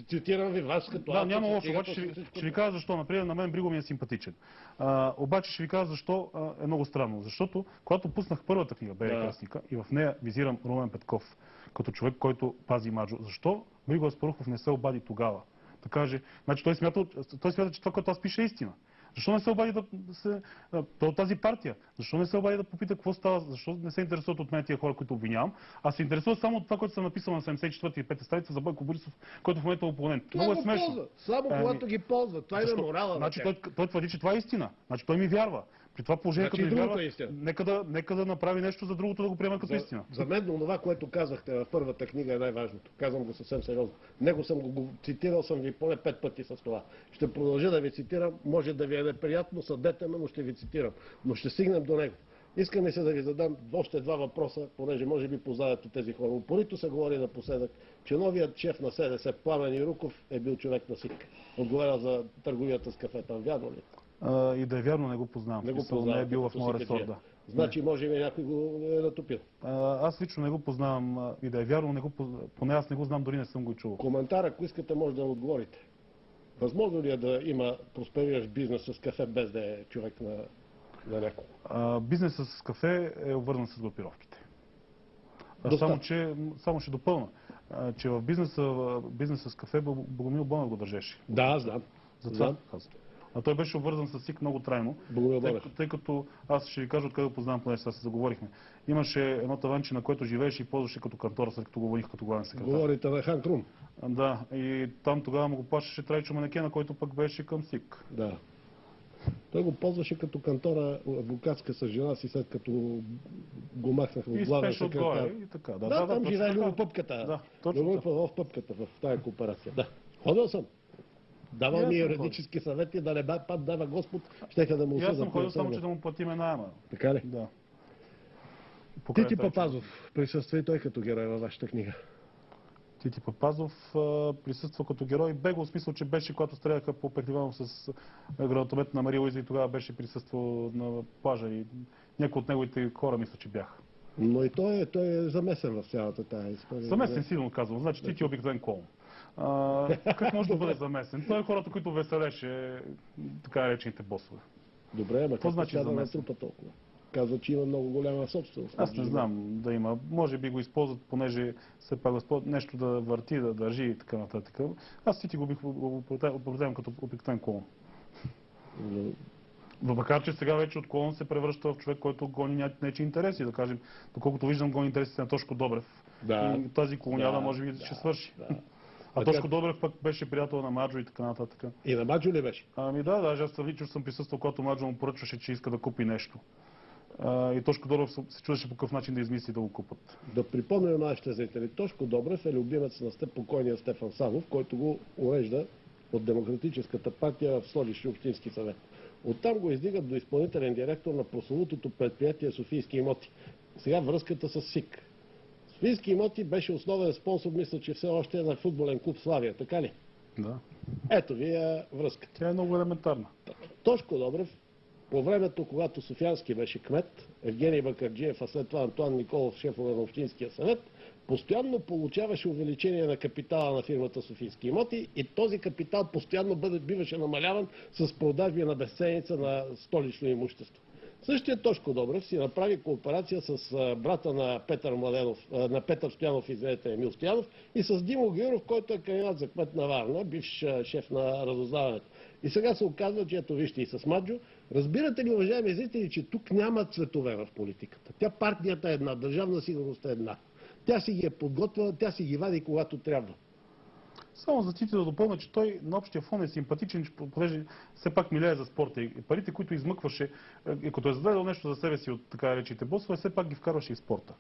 цитирам ви вас като Да, няма лошо, обаче ще, ви- всичко. ще ви кажа защо. Например, на мен Бриго ми е симпатичен. А, обаче ще ви кажа защо а, е много странно. Защото, когато пуснах първата книга, Бери Да. Красника, и в нея визирам Румен Петков, като човек, който пази Маджо, защо Бриго Аспарухов не се обади тогава? Да каже, значи той смята, той смята, че това, което аз пиша е истина. Защо не се обади да се... а, То от тази партия. Защо не се обади да попита какво става? Защо не се интересуват от мен тия хора, които обвинявам? А се интересуват само от това, което съм написал на 74 и 5 страница за Бойко Борисов, който в момента е опонент. Това Много е смешно. ползва. Само Ами, когато ги ползва. Това е морала на Значи той, той твърди, че това е истина. Значи той ми вярва. При това положение, Значи като вярва, е нека да, нека да направи нещо за другото да го приема като За, истина. за мен това, което казахте в първата книга е най-важното. Казвам го съвсем сериозно. Него съм го, го цитирал съм ви поне пет пъти с това. Ще продължа да ви цитирам. Може да ви е неприятно, съдете ме, но ще ви цитирам. Но ще стигнем до него. Искам ми се да ви задам още два въпроса, понеже може би познавате тези хора. Упорито се говори напоследък, че новият шеф на СДС, Пламен Ируков, е бил човек на СИК. Отговаря за търговията с кафета. Вярно ли? А, и да е вярно, не го познавам. Не го познавате, не е бил в моя ресор, да. Значи, може би някой го е натопил. А, аз лично не го познавам и да е вярно, не го, поне аз не го знам, дори не съм го чувал. Коментар, ако искате, може да отговорите. Възможно ли е да има проспериращ бизнес с кафе без да е човек на, на някого? А, бизнесът с кафе е обвързан с групировките. Само, че, само ще допълна, а, че в бизнеса, с кафе Бог- Богомил Бонев го държеше. Да, знам. Затова Знам. А той беше обвързан с СИК много трайно. Богомил Тъй, тъй като аз ще ви кажа откъде го познавам, понеже сега се заговорихме. Имаше едно таванче, на което живееше и ползваше като кантора, след като го водих като главен секретар. Говорите на Хан Крум. Да, и там тогава му го плащаше Трайчо Манекена, който пък беше към СИК. Да. Той го ползваше като кантора адвокатска с жена си, след като го махнаха от главен секретар. отгоре и така. Да, Да, да, да, там живее. Любо пъпката. Да, точно Любо така. в пъпката, в тази кооперация. Да. Ходил съм. Аз ми юридически съвети, да не ба пак дава Господ, щеха да му И аз съм осъдат. ходил само, че да му платиме найема. Така ли? Да. Покрай Тити. Папазов присъства и той като герой във вашата книга. Тити Папазов присъства като герой. Бего в смисъл, че беше, когато стреляха по Пехливанов с гранатомет на Мария Луиза и тогава беше присъствал на плажа и някои от неговите хора мисля, че бяха. Но и той е, той е замесен в цялата тази история. Замесен силно казвам. Значи Тити е обикновен клон. А, как може да бъде замесен? Той е хората, които веселеше така речените босове. Добре, ама Какво значи да замесен? натрупа толкова? Казва, че има много голяма собственост. Аз не знам да има. Може би го използват, понеже все пак нещо да върти, да държи и така нататък. Аз Тити го бих оправдавам като обикновен клон. Макар, че сега вече от клон се превръща в човек, който гони нечи интереси, да кажем. Доколкото виждам, гони интересите на Тошко Добрев. Да. И тази колониада Да, може би да, ще свърши. да. А А Тошко Добрев пък беше приятел на Маджо и така нататък. И на Маджо ли беше? Ами да, даже аз лично съм присъствал, когато Маджо му поръчваше, че иска да купи нещо. А, и Тошко Добрев се чудеше по какъв начин да измисли да го купат. Да припомня на нашите зрители. Тошко Добрев е любимец на Степ, покойния Стефан Савов, който го урежда от Демократическата партия в Столични общински съвет. Оттам го издигат до изпълнителен директор на прословутото предприятие Софийски имоти. Сега връзката с СИК. Софийски имоти беше основен спонсор, мисля, че все още е на футболен клуб Славия, така ли? Да. Ето ви е връзката. Тя е много елементарна. Тошко Добрев, по времето, когато Софиянски беше кмет, Евгений Бакарджиев, а след това Антуан Николов, шефове на Общинския съвет, постоянно получаваше увеличение на капитала на фирмата Софийски имоти и този капитал постоянно бъде, биваше намаляван с продажби на безценица на столично имущество. Същия Тошко Добрев си направи кооперация с брата на Петър, Младенов, на Петър Стоянов, извинете, Емил Стоянов, и с Димо Гюров, който е кандидат за кмет на Варна, бивш шеф на разузнаването. И сега се оказва, че ето вижте и с Маджо. Разбирате ли, уважаеми зрители, че тук няма цветове в политиката. Тя партията е една, държавна сигурност е една. Тя си ги е подготвила, тя си ги вади когато трябва. Само за Тити да допълня, че той на общия фон е симпатичен, че понеже все пак милее за спорта и парите, които измъкваше, и като е зададал нещо за себе си от така речите босове, все пак ги вкарваше и спорта.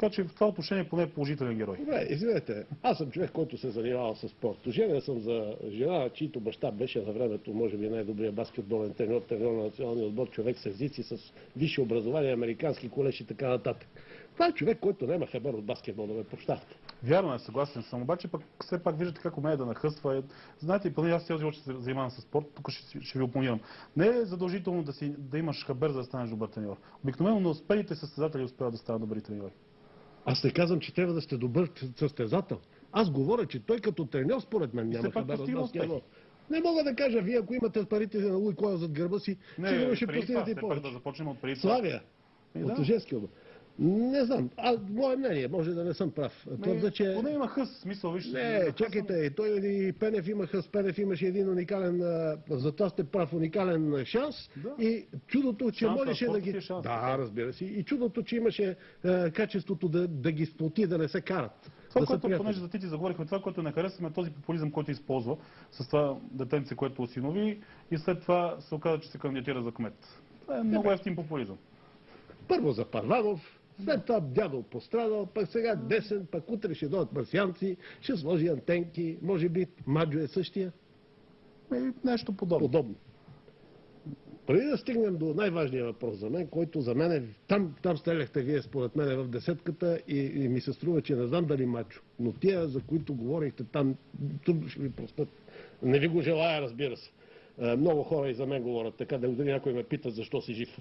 Така че в това отношение поне е положителен герой. Добре, извинете, аз съм човек, който се занимава с спорт. Женен съм за жена, чийто баща беше на времето, може би най-добрият баскетболен треньор, треньор на националния отбор, човек с езици, с висше образование, американски колеж и така нататък. Това е човек, който няма хабер от баскетбол, да ме прощавате. Вярно е, съгласен съм, обаче пък все пак виждате как умее да нахъсва. Знаете, и поне аз цял живот ще се занимавам с спорт, тук ще, ще ви опонирам. Не е задължително да, си, да имаш хабер, за да станеш добър треньор. Обикновено на успелите състезатели успяват да станат добри треньори. Аз не казвам, че трябва да сте добър състезател. Аз говоря, че той като треньор, според мен, няма хабер успехи. Не мога да кажа, вие ако имате парите на Луи Койл зад гърба си, сигурно ще постигнете повече. да започнем от преди. Славия, от да. Не знам. А, мое мнение, може да не съм прав. Твърда, че... Поне има хъс, смисъл, виж. Не, чакайте, той и Пенев имаха, с Пенев имаше един уникален, за това сте прав, уникален шанс Да. и чудото, че Шанс, можеше да ги... е шанс, да, разбира се. И чудото, че имаше а, качеството да, да ги сплоти, да не се карат. Това, да което, понеже за ти ти заговорихме, това, което не харесваме, е този популизъм, който използва с това детенце, което осинови и след това се оказа, че се кандидатира за кмет. Това е много ефтин популизъм. Първо за Първанов, след това дядо пострадал, пък сега десен, пък утре ще дойдат марсианци, ще сложи антенки, може би Маджо е същия. И нещо подобно. подобно. Преди да стигнем до най-важния въпрос за мен, който за мен е... Там, там стреляхте вие според мен в десетката и, и ми се струва, че не знам дали мачо. Но тия, за които говорихте там, трудно ще ви простят. Не ви го желая, разбира се. Е, Много хора и за мен говорят така, да дали някой ме питат защо си жив.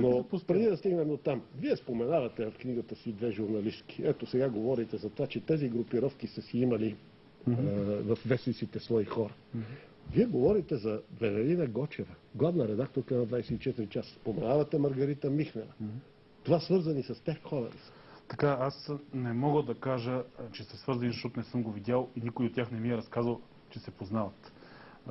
Но преди да стигнем до там, вие споменавате в книгата си две журналистки. Ето сега говорите за това, че тези групировки са си имали е, в вестниците свои хора. Вие говорите за Велелина Гочева, главна редакторка на 24 часа. Споменавате Маргарита Михнева. Това свързани с тях хора ли са? Така, аз не мога да кажа, че са свързани, защото не съм го видял и никой от тях не ми е разказал, че се познават.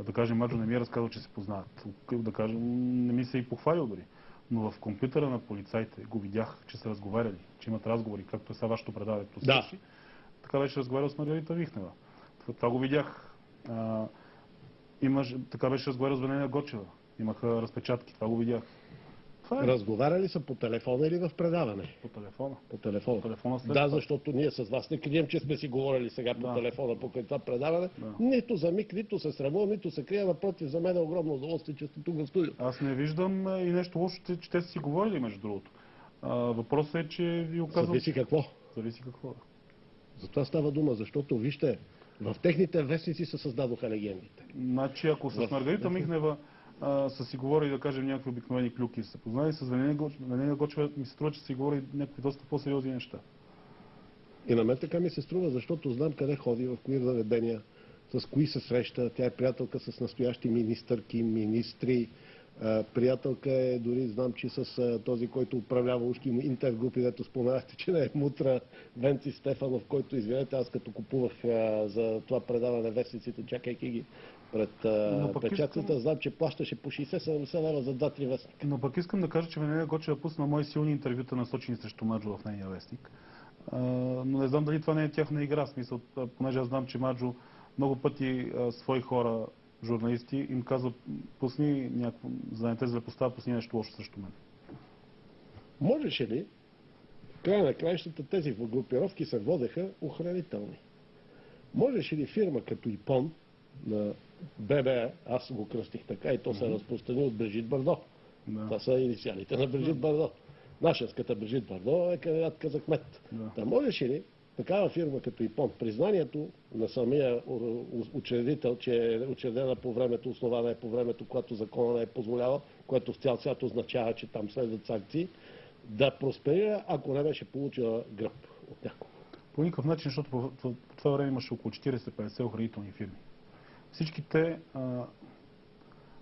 Да кажем, Маджо не ми е разказал, че се познават. Да кажем, не ми се и похвалил дори. Но в компютъра на полицайите го видях, че са разговаряли, че имат разговори, както е сега вашето предаване Да. Така беше разговарял с Маргарита Вихнева. Това, го видях. А, имаш, така беше разговарял с Венея Гочева. Имаха разпечатки, това го видях. Това е Разговаряли са по телефона или в предаване? по телефона. По телефона. По телефона след Да, защото ние с вас не крием, че сме си говорили сега по Да. телефона покрай това предаване. Да. Нито за миг, нито се срамувам, нито се крия. Напротив, за мен е огромно удоволствие, че сте тук в студиото. Аз не виждам и нещо лошо, че, те са си говорили, между другото. А, въпросът е, че ви оказвам... Зависи какво. Зависи какво. За това става дума, защото вижте, в техните вестници се създадоха легендите. Значи, ако с В- Маргарита Михнева са си говорили, да кажем, някакви обикновени клюки, са познали, с Венея Гочева, ми се струва, че са си говорили някакви доста по-сериозни неща. И на мен така ми се струва, защото знам къде ходи, в кои заведения, с кои се среща. Тя е приятелка с настоящи министърки, министри. Приятелка е, дори знам, че с този, който управлява ушки му интергрупи, дето споменахте, че не е мутра, Венци Стефанов, който, извинете, аз като купувах за това предаване вестниците, чакайки ги пред а, искам- знам, че плащаше по 60-70 лева за 2-3 вестника. Но пък искам да кажа, че Венея Гочева пусна мои силни интервюта, насочени срещу Маджо в нейния вестник. А, но не знам дали това не е тяхна игра, смисъл, понеже аз знам, че Маджо много пъти а, свои хора, журналисти, им казва, пусни някакво, за да не те злепоставя, пусни нещо лошо срещу мен. Можеше ли, в края на краищата тези групировки се водеха охранителни? Можеше ли фирма като ИПОН на ББ, аз го кръстих така и то се разпространи от Брижит Бардо. Да. Това са инициалите на Брижит Бардо. Нашенската Брижит Бардо е кандидатка за кмет. Да. Та можеше ли такава фирма като ИПОН, признанието на самия учредител, че е учредена по времето, основана е по времето, когато закона не е позволява, което в цял свят означава, че там следват санкции, да просперира, ако не беше получила гръб от някого. По никакъв начин, защото по това време имаше около 40-50 охранителни фирми. Всички те а,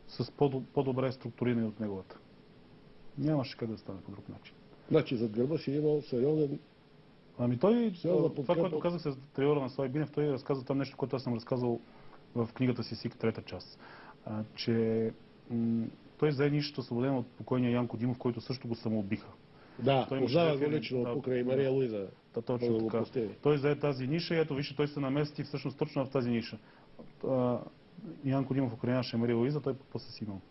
с по, по-добре структурирани от неговата. Нямаше как да стане по друг начин. Значи зад гърба си е имал сериозен... Ами той, да това, което казах с трилора на Слави Бинев, той разказа там нещо, което аз съм разказал в книгата си СИК, трета част. А, че той взе нищото освободен от покойния Янко Димов, който също го самоубиха. Да, Той познава го лично да, покрай да. Мария Луиза. Той точно така. Той взе тази ниша и ето вижте, той се намести всъщност точно в тази ниша. А, Янко Димов охраняваше Мария Луиза, той пък после си имал.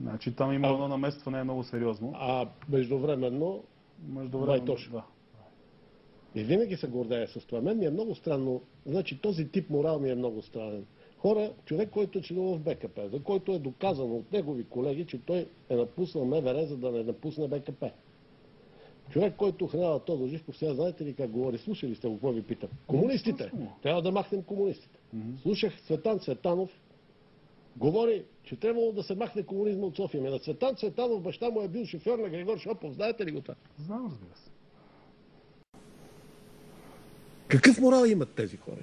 Значи там има А- едно наместване много сериозно. А междувременно Между Байтош. да. И винаги се гордее с това. Мен ми е много странно. Значи този тип морал ми е много странен. Хора, човек, който е членува в БКП, за който е доказано от негови колеги, че той е напуснал МВР, за да не напусне БКП. Човек, който охранява Тодор Живков, сега знаете ли как говори? Слушали сте го, какво ви питам? Комунистите. Трябва да махнем комунистите. Слушах Цветан Цветанов, говори, че трябвало да се махне комунизма от София. Ами на Цветан Цветанов баща му е бил шофьор на Григор Шопов. Знаете ли го това? Знам, разбира се. Какъв морал имат тези хора?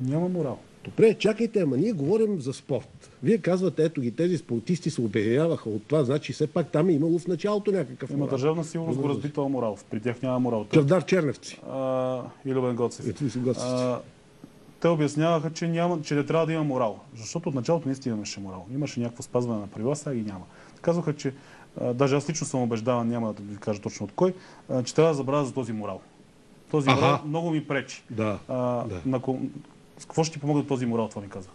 Няма морал. Добре, чакайте, ама ние говорим за спорт. Вие казвате, ето ги, тези спортисти се обединяваха от това, значи все пак там е имало в началото някакъв Има морал. държавна сигурност го разбит този морал. При тях няма морал. Чавдар Черневци. А, и Любен Гоцев. Ето ви си Гоцев. А, те обясняваха, че, няма, че не трябва да има морал. Защото от началото наистина имаше морал. Имаше някакво спазване на правила, сега ги няма. Казваха, че а, даже аз лично съм убеждаван, няма да ви кажа точно от кой, а, че трябва да забравя за този морал. Този Аха. морал много ми пречи. Да. А, Да. на, какво ще ти помогне този морал, това ми казах.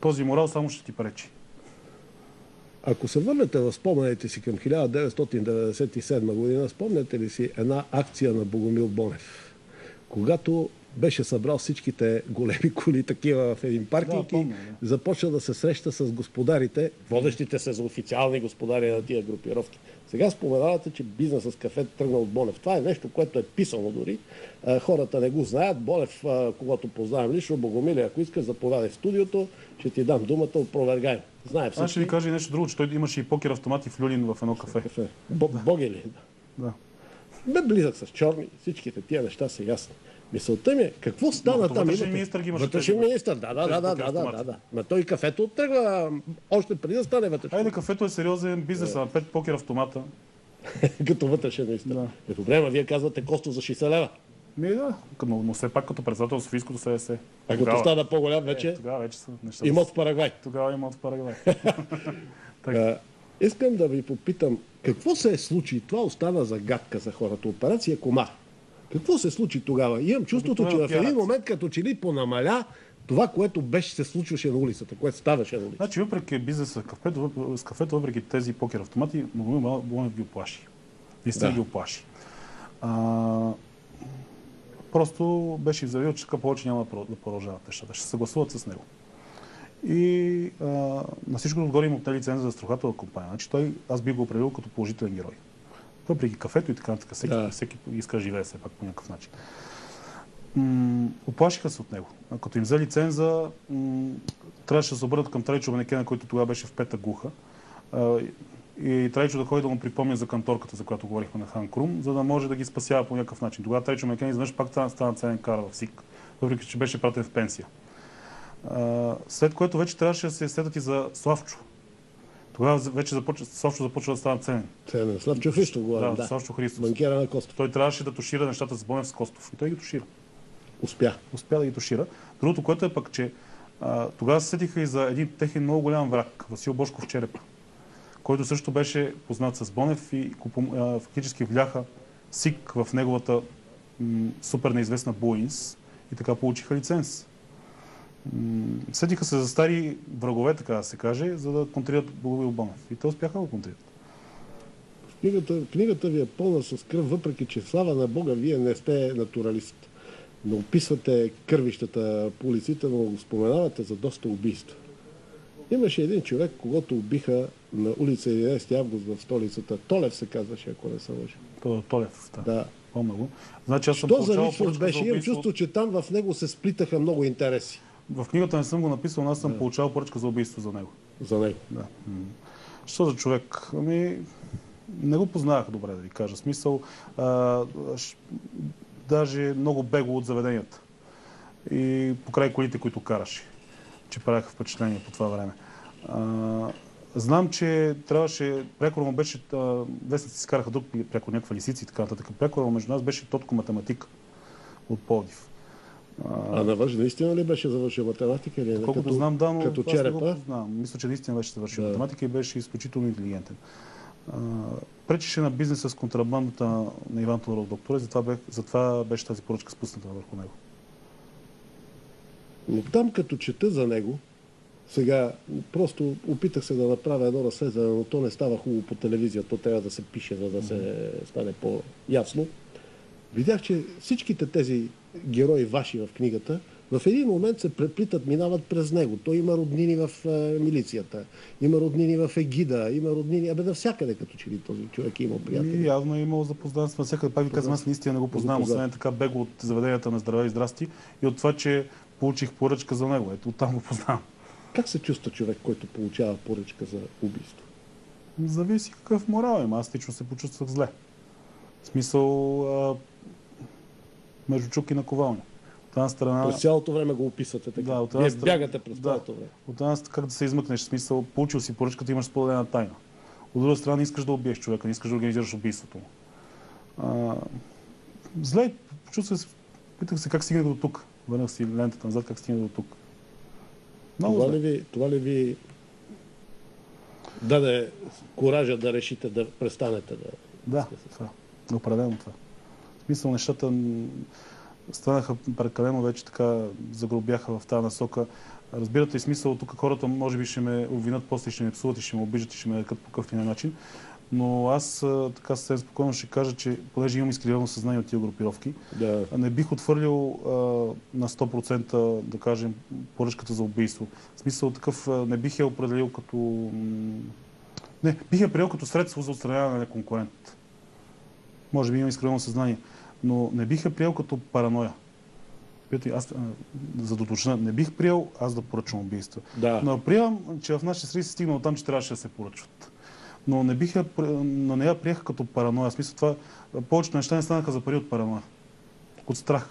Този морал само ще ти пречи. Ако се върнете в спомените си към 1997 година, спомняте ли си една акция на Богомил Бонев, когато беше събрал всичките големи коли такива в един паркинг Да, и започна да се среща с господарите, водещите се за официални господари на тия групировки. Сега споменавате, че бизнесът с кафе тръгна от Бонев. Това е нещо, което е писано дори. Хората не го знаят. Бонев, а, когато познавам лично, Богомиле, ако искаш, заповядай в студиото, ще ти дам думата, опровергай. Знае Аз ще всички. ви кажа и нещо друго, че той имаше и покер автомати в Люлин в едно кафе. Кафе. Бо- Боги ли? Да. Бе близък с черни, всичките тия неща са ясни. Мисълта ми е, какво стана там? вътрешен министър ги имаше Вътрешен министър, да, да, да, да, да, да, да, да. Ма той кафето тръгва още преди да стане вътрешен. Айде, кафето е сериозен бизнес, а пет покер автомата. Като вътрешен министър. Да. Е, добре, ма вие казвате Косто за 60 лева. Ми да, но, но все пак като председател на Софийското СДС. А като стана по-голям вече, Е, тогава вече са нещата. имот в Парагвай. Тогава има в Парагвай. А, искам да ви попитам, какво се е случи? Това остана загадка за хората. Операция Комар. Какво се случи тогава? Имам чувството, че в един момент като че ли понамаля това, което беше се случваше на улицата, което ставаше на улицата. Значи, въпреки бизнеса с кафето, въп- с кафето, въпреки тези покер автомати, Богомил ги оплаши. Наистина Да. ги оплаши. А, просто беше заявил, че така повече няма да про- да продължават нещата. Ще се съгласуват с него. И а, на всичко отгоре им отнели лиценза за страхователна компания. Значи той, аз би го определил като положителен герой. Въпреки кафето и така нататък, всеки, Да. всеки иска да живее все пак по някакъв начин. М, оплашиха се от него. А Като им взе лиценза, м, трябваше да се обърнат към Трайчо Манекена, който тогава беше в пета глуха. А, И Трайчо да ходи да му припомня за канторката, за която говорихме на Хан Крум, за да може да ги спасява по някакъв начин. Тогава Трайчо Манекен изведнъж пак стана, стана ценен кара в СИК, въпреки че беше пратен в пенсия. А, След което вече трябваше да се сетят и за Славчо. Тогава вече започва, Славчо започва да става ценен. Ценен. Славчо Христо говорим, Да, да. Славчо Христос. Банкера на Костов. Той трябваше да тушира нещата с Бонев с Костов. И той ги тушира. Успя. успя да ги тушира. Другото, което е пък, че а, тогава се сетиха и за един техен много голям враг, Васил Бошков Черепа, който също беше познат с Бонев и а, фактически вляха СИК в неговата м, супер неизвестна Буинс и така получиха лиценз. М, Сетиха се за стари врагове, така да се каже, за да контрират Богомил Бонев. И те успяха да го контрират. Книгата, книгата ви е пълна с кръв, въпреки че слава на Бога, вие не сте натуралист. Не описвате кървищата по улиците, но го споменавате за доста убийства. Имаше един човек, когато убиха на улица 11 август в столицата. Толев се казваше, ако не се лъжа. То- Толев, да. Да. Помня го. Значи аз съм Що за личност беше? Имам чувство, че там в него се сплитаха много интереси В книгата не съм го написал, но аз съм получавал поръчка за убийство за него. за него. Да. Що за човек? Ами, не го познавах добре, да ви кажа. Смисъл, а, ш, даже много бегло от заведенията. И покрай колите, които караше, че правяха впечатление по това време. А, знам, че трябваше, прекора му беше, вестници си караха друг прекор, някаква лисици и така нататък. Прекора между нас беше Тотко математика от Пловдив. А навъж наистина ли беше завършил математика или? Колкото знам, да, но като аз не го черепа? познавам. Мисля, че наистина беше завършил Да. математика и беше изключително интелигентен. А, пречеше на бизнеса с контрабандата на Иван Тодоров и затова, бех, затова беше тази поръчка спусната върху него. Но там като чета за него, сега просто опитах се да направя едно разследване, но то не става хубаво по телевизия, то трябва да се пише, за да се стане по-ясно. Видях, че всичките тези герои ваши в книгата в един момент се преплитат, минават през него. Той има роднини в е, милицията, има роднини в Егида, има роднини, абе навсякъде като че ли този човек има И приятели. явно е имал запознанство. Всяка, пак ви казвам, аз наистина не го познавам, освен така бегло от заведенията на здраве и здрасти и от това, че получих поръчка за него. Ето, оттам го познавам. Как се чувства човек, който получава поръчка за убийство? Зависи какъв морал има. Аз лично се почувствах зле. В смисъл, между чук и наковалня. една страна... През цялото време го описвате така. Да, от Вие една страна- бягате през да. цялото време. От една страна, как да се измъкнеш, в смисъл, получил си поръчката, имаш споделена тайна. От друга страна, не искаш да убиеш човека, не искаш да организираш убийството му. А, зле, почувствах се, питах се как стигнах до тук. Върнах си лентата назад, как стигнах до тук. Много Това зле. ли, ви, това ли ви даде коража да решите да престанете да... Да, това. Определено това. В смисъл, нещата станаха прекалено вече така, загробяха в тази насока. Разбирате и смисъл, тук хората може би ще ме обвинят, после ще ме псуват и ще ме обиждат и ще ме рекат по какъв начин. Но аз така съвсем спокойно ще кажа, че понеже имам изкривено съзнание от тия групировки, да... не бих отвърлил а, на 100% да кажем поръчката за убийство. В смисъл такъв не бих я определил като... Не, бих я приел като средство за отстраняване на конкурент. Може би имам изкривено съзнание. Но не бих я приел като параноя. Питай, аз, за да уточня, не бих приел аз да поръчвам убийства. Да. Но приемам, че в нашите среди се стигнало там, че трябваше да се поръчват. Но не, биха, но не я приеха като параноя. В смисъл това, повечето неща не станаха за пари от параноя. От страх.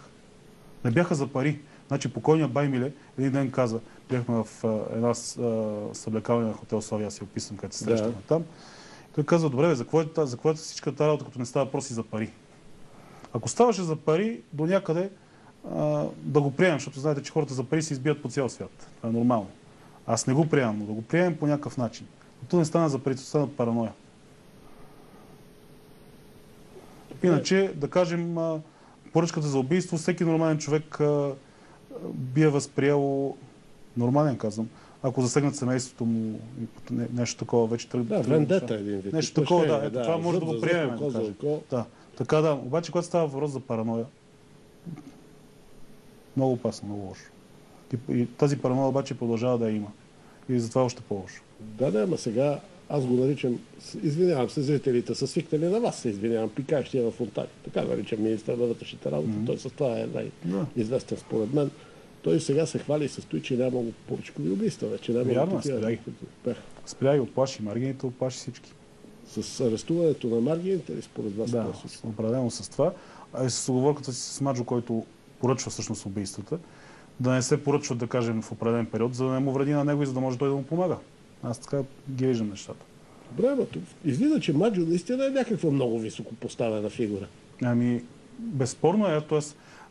Не бяха за пари. Значи покойният Баймиле един ден каза, бяхме в а, една с- а, съблекалня на хотел Славия, аз си описвам където се Да. срещаме там. Той каза, добре, бе, за какво е, за какво е всичка тази работа, като не става въпроси за пари? Ако ставаше за пари, до някъде а, да го приемем, защото знаете, че хората за пари се избият по цял свят. Това е нормално. Аз не го приемам, но да го приемем по някакъв начин. Но то не стана за пари, то стана параноя. Иначе, да кажем, поръчката за убийство, всеки нормален човек а, би е възприел, нормален казвам, ако засегнат семейството му, нещо такова, вече тръгва. Да, вендета е един вид. Нещо такова, да, ето това може да го приемем, да така да. Обаче, когато става въпрос за параноя, много опасно, много лошо. И, и тази параноя обаче продължава да я има. И затова е още по-лошо. Да, да, ама сега аз го наричам, извинявам се, зрителите са свикнали на вас, се извинявам, пикаещия в фонтани. Така наричам министър на вътрешните работи. Той с това е най-известен според мен. Той сега се хвали с той, че нямало поръчкови убийства вече. Нямало Вярно, такива, спряй. които бяха. Спря и отплаши маргините, отплаши всички. С арестуването на маргините ли според вас? Да, това се случи? определено с това. А и с оговорката си с Маджо, който поръчва всъщност убийствата, да не се поръчват, да кажем, в определен период, за да не му вреди на него и за да може той да му помага. Аз така ги виждам нещата. Добре, излиза, че Маджо наистина е някаква много високо поставена фигура. Ами, безспорно е, т.е.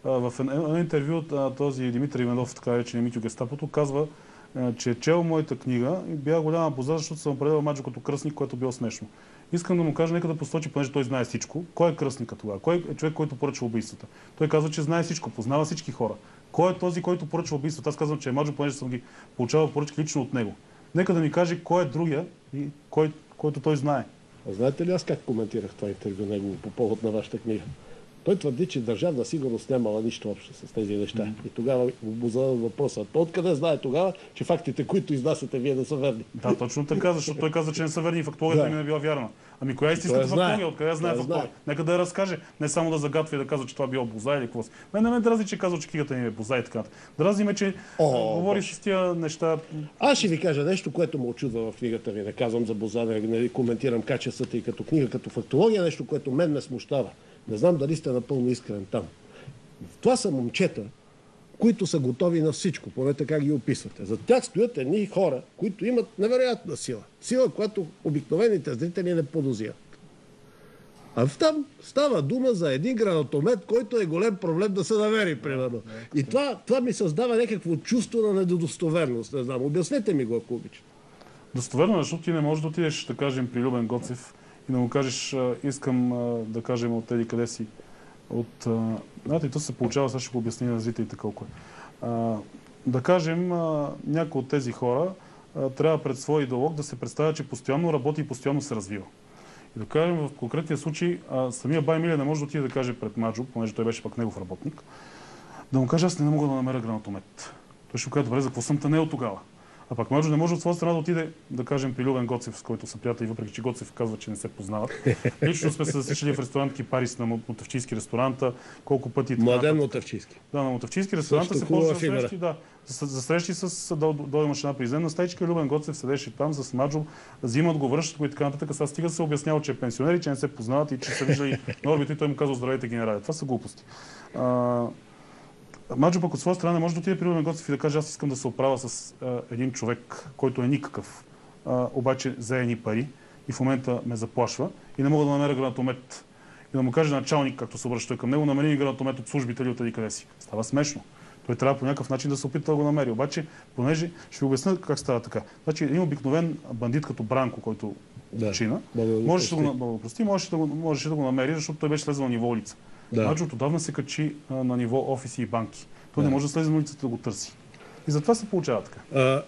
в едно интервю този Димитър Иванов, така речен Митю Гестапото, казва, че е чел моята книга и бях голяма поза, защото съм определил Маджо като кръстник, което било смешно. Искам да му кажа, нека да посочи, понеже той знае всичко. Кой е кръстника тогава? Кой е човек, който поръчва убийствата? Той казва, че знае всичко, познава всички хора. Кой е този, който поръчва убийствата? Аз казвам, че е Маджо, понеже съм ги получавал поръчки лично от него. Нека да ми каже кой е другия и кой, който той знае. А знаете ли аз как коментирах това интервю негово по повод на вашата книга? Той твърди, че държавна сигурност нямала нищо общо с тези неща. И тогава му зададат въпроса. То откъде знае тогава, че фактите, които изнасяте вие не са верни? Да, точно така, защото той каза, че не са верни и фактологията Да. ми не била вярна. Ами коя е истинската фактология? Откъде знае фактология? Нека да я разкаже. Не само да загатва и да казва, че това било боза или какво. Мен не ме дразни, че казва, че книгата ми е боза и така. Дразни ме, че О, говори с тия неща. Аз ще ви кажа нещо, което ме очудва в книгата ви. Не казвам за Бозада, не ви коментирам качествата и като книга, като фактология, нещо, което мен ме смущава. Не знам дали сте напълно искрен там. Това са момчета, които са готови на всичко, поне така ги описвате. За тях стоят едни хора, които имат невероятна сила. Сила, която обикновените зрители не подозират. А там става дума за един гранатомет, който е голем проблем да се намери, примерно. И това, това ми създава някакво чувство на недостоверност. Не знам, обяснете ми го, ако обичате. Достоверно, е, защото ти не можеш да отидеш, да кажем, при Любен Гоцев и да му кажеш, искам да кажем от теди къде си. От, знаете, то се получава, сега ще го обясня на зрителите колко е. Да кажем, някой от тези хора трябва пред своя идеолог да се представя, че постоянно работи и постоянно се развива. И да кажем, в конкретния случай, самия Бай Милия не може да отиде да каже пред Маджо, понеже той беше пък негов работник, да му каже, аз не мога да намеря гранатомет. Той ще му каже, добре, за какво съм от тогава? А пък Маджо не може от своя страна да отиде, да кажем, при Любен Гоцев, с който са приятели, въпреки че Гоцев казва, че не се познават. Лично сме се засичали в ресторант Кипарис на Мотавчийски ресторанта, колко пъти. Младен. Мотавчийски. Да, на Мотавчийски ресторанта се ползва срещи, да. За, за срещи с дойде машина президент на стайчка, Любен Гоцев седеше там с Маджо, взимат го, връщат го и така нататък. Сега стига се обяснява, че е пенсионер и че не се познават и че са виждали на орбито и той му казва здравейте генерали. Това са глупости. Маджо пък от своя страна не може да отиде при Румен Гоцев и да каже аз искам да се оправя с а, един човек, който е никакъв, а, обаче взе едни пари и в момента ме заплашва и не мога да намеря гранатомет и да му каже началник, както се обръща към него, намери гранатомет от службите или от еди къде си. Става смешно. Той трябва по някакъв начин да се опита да го намери. Обаче, понеже ще ви обясня как става така. Значи, един обикновен бандит като Бранко, който Да. го можеше да го, можеше да го, можеше да го намери, защото той беше слезал на ниво улица. Да. Значи от отдавна се качи а, на ниво офиси и банки. Той Да. не може да слезе на улицата да го търси. И затова се получава така. А,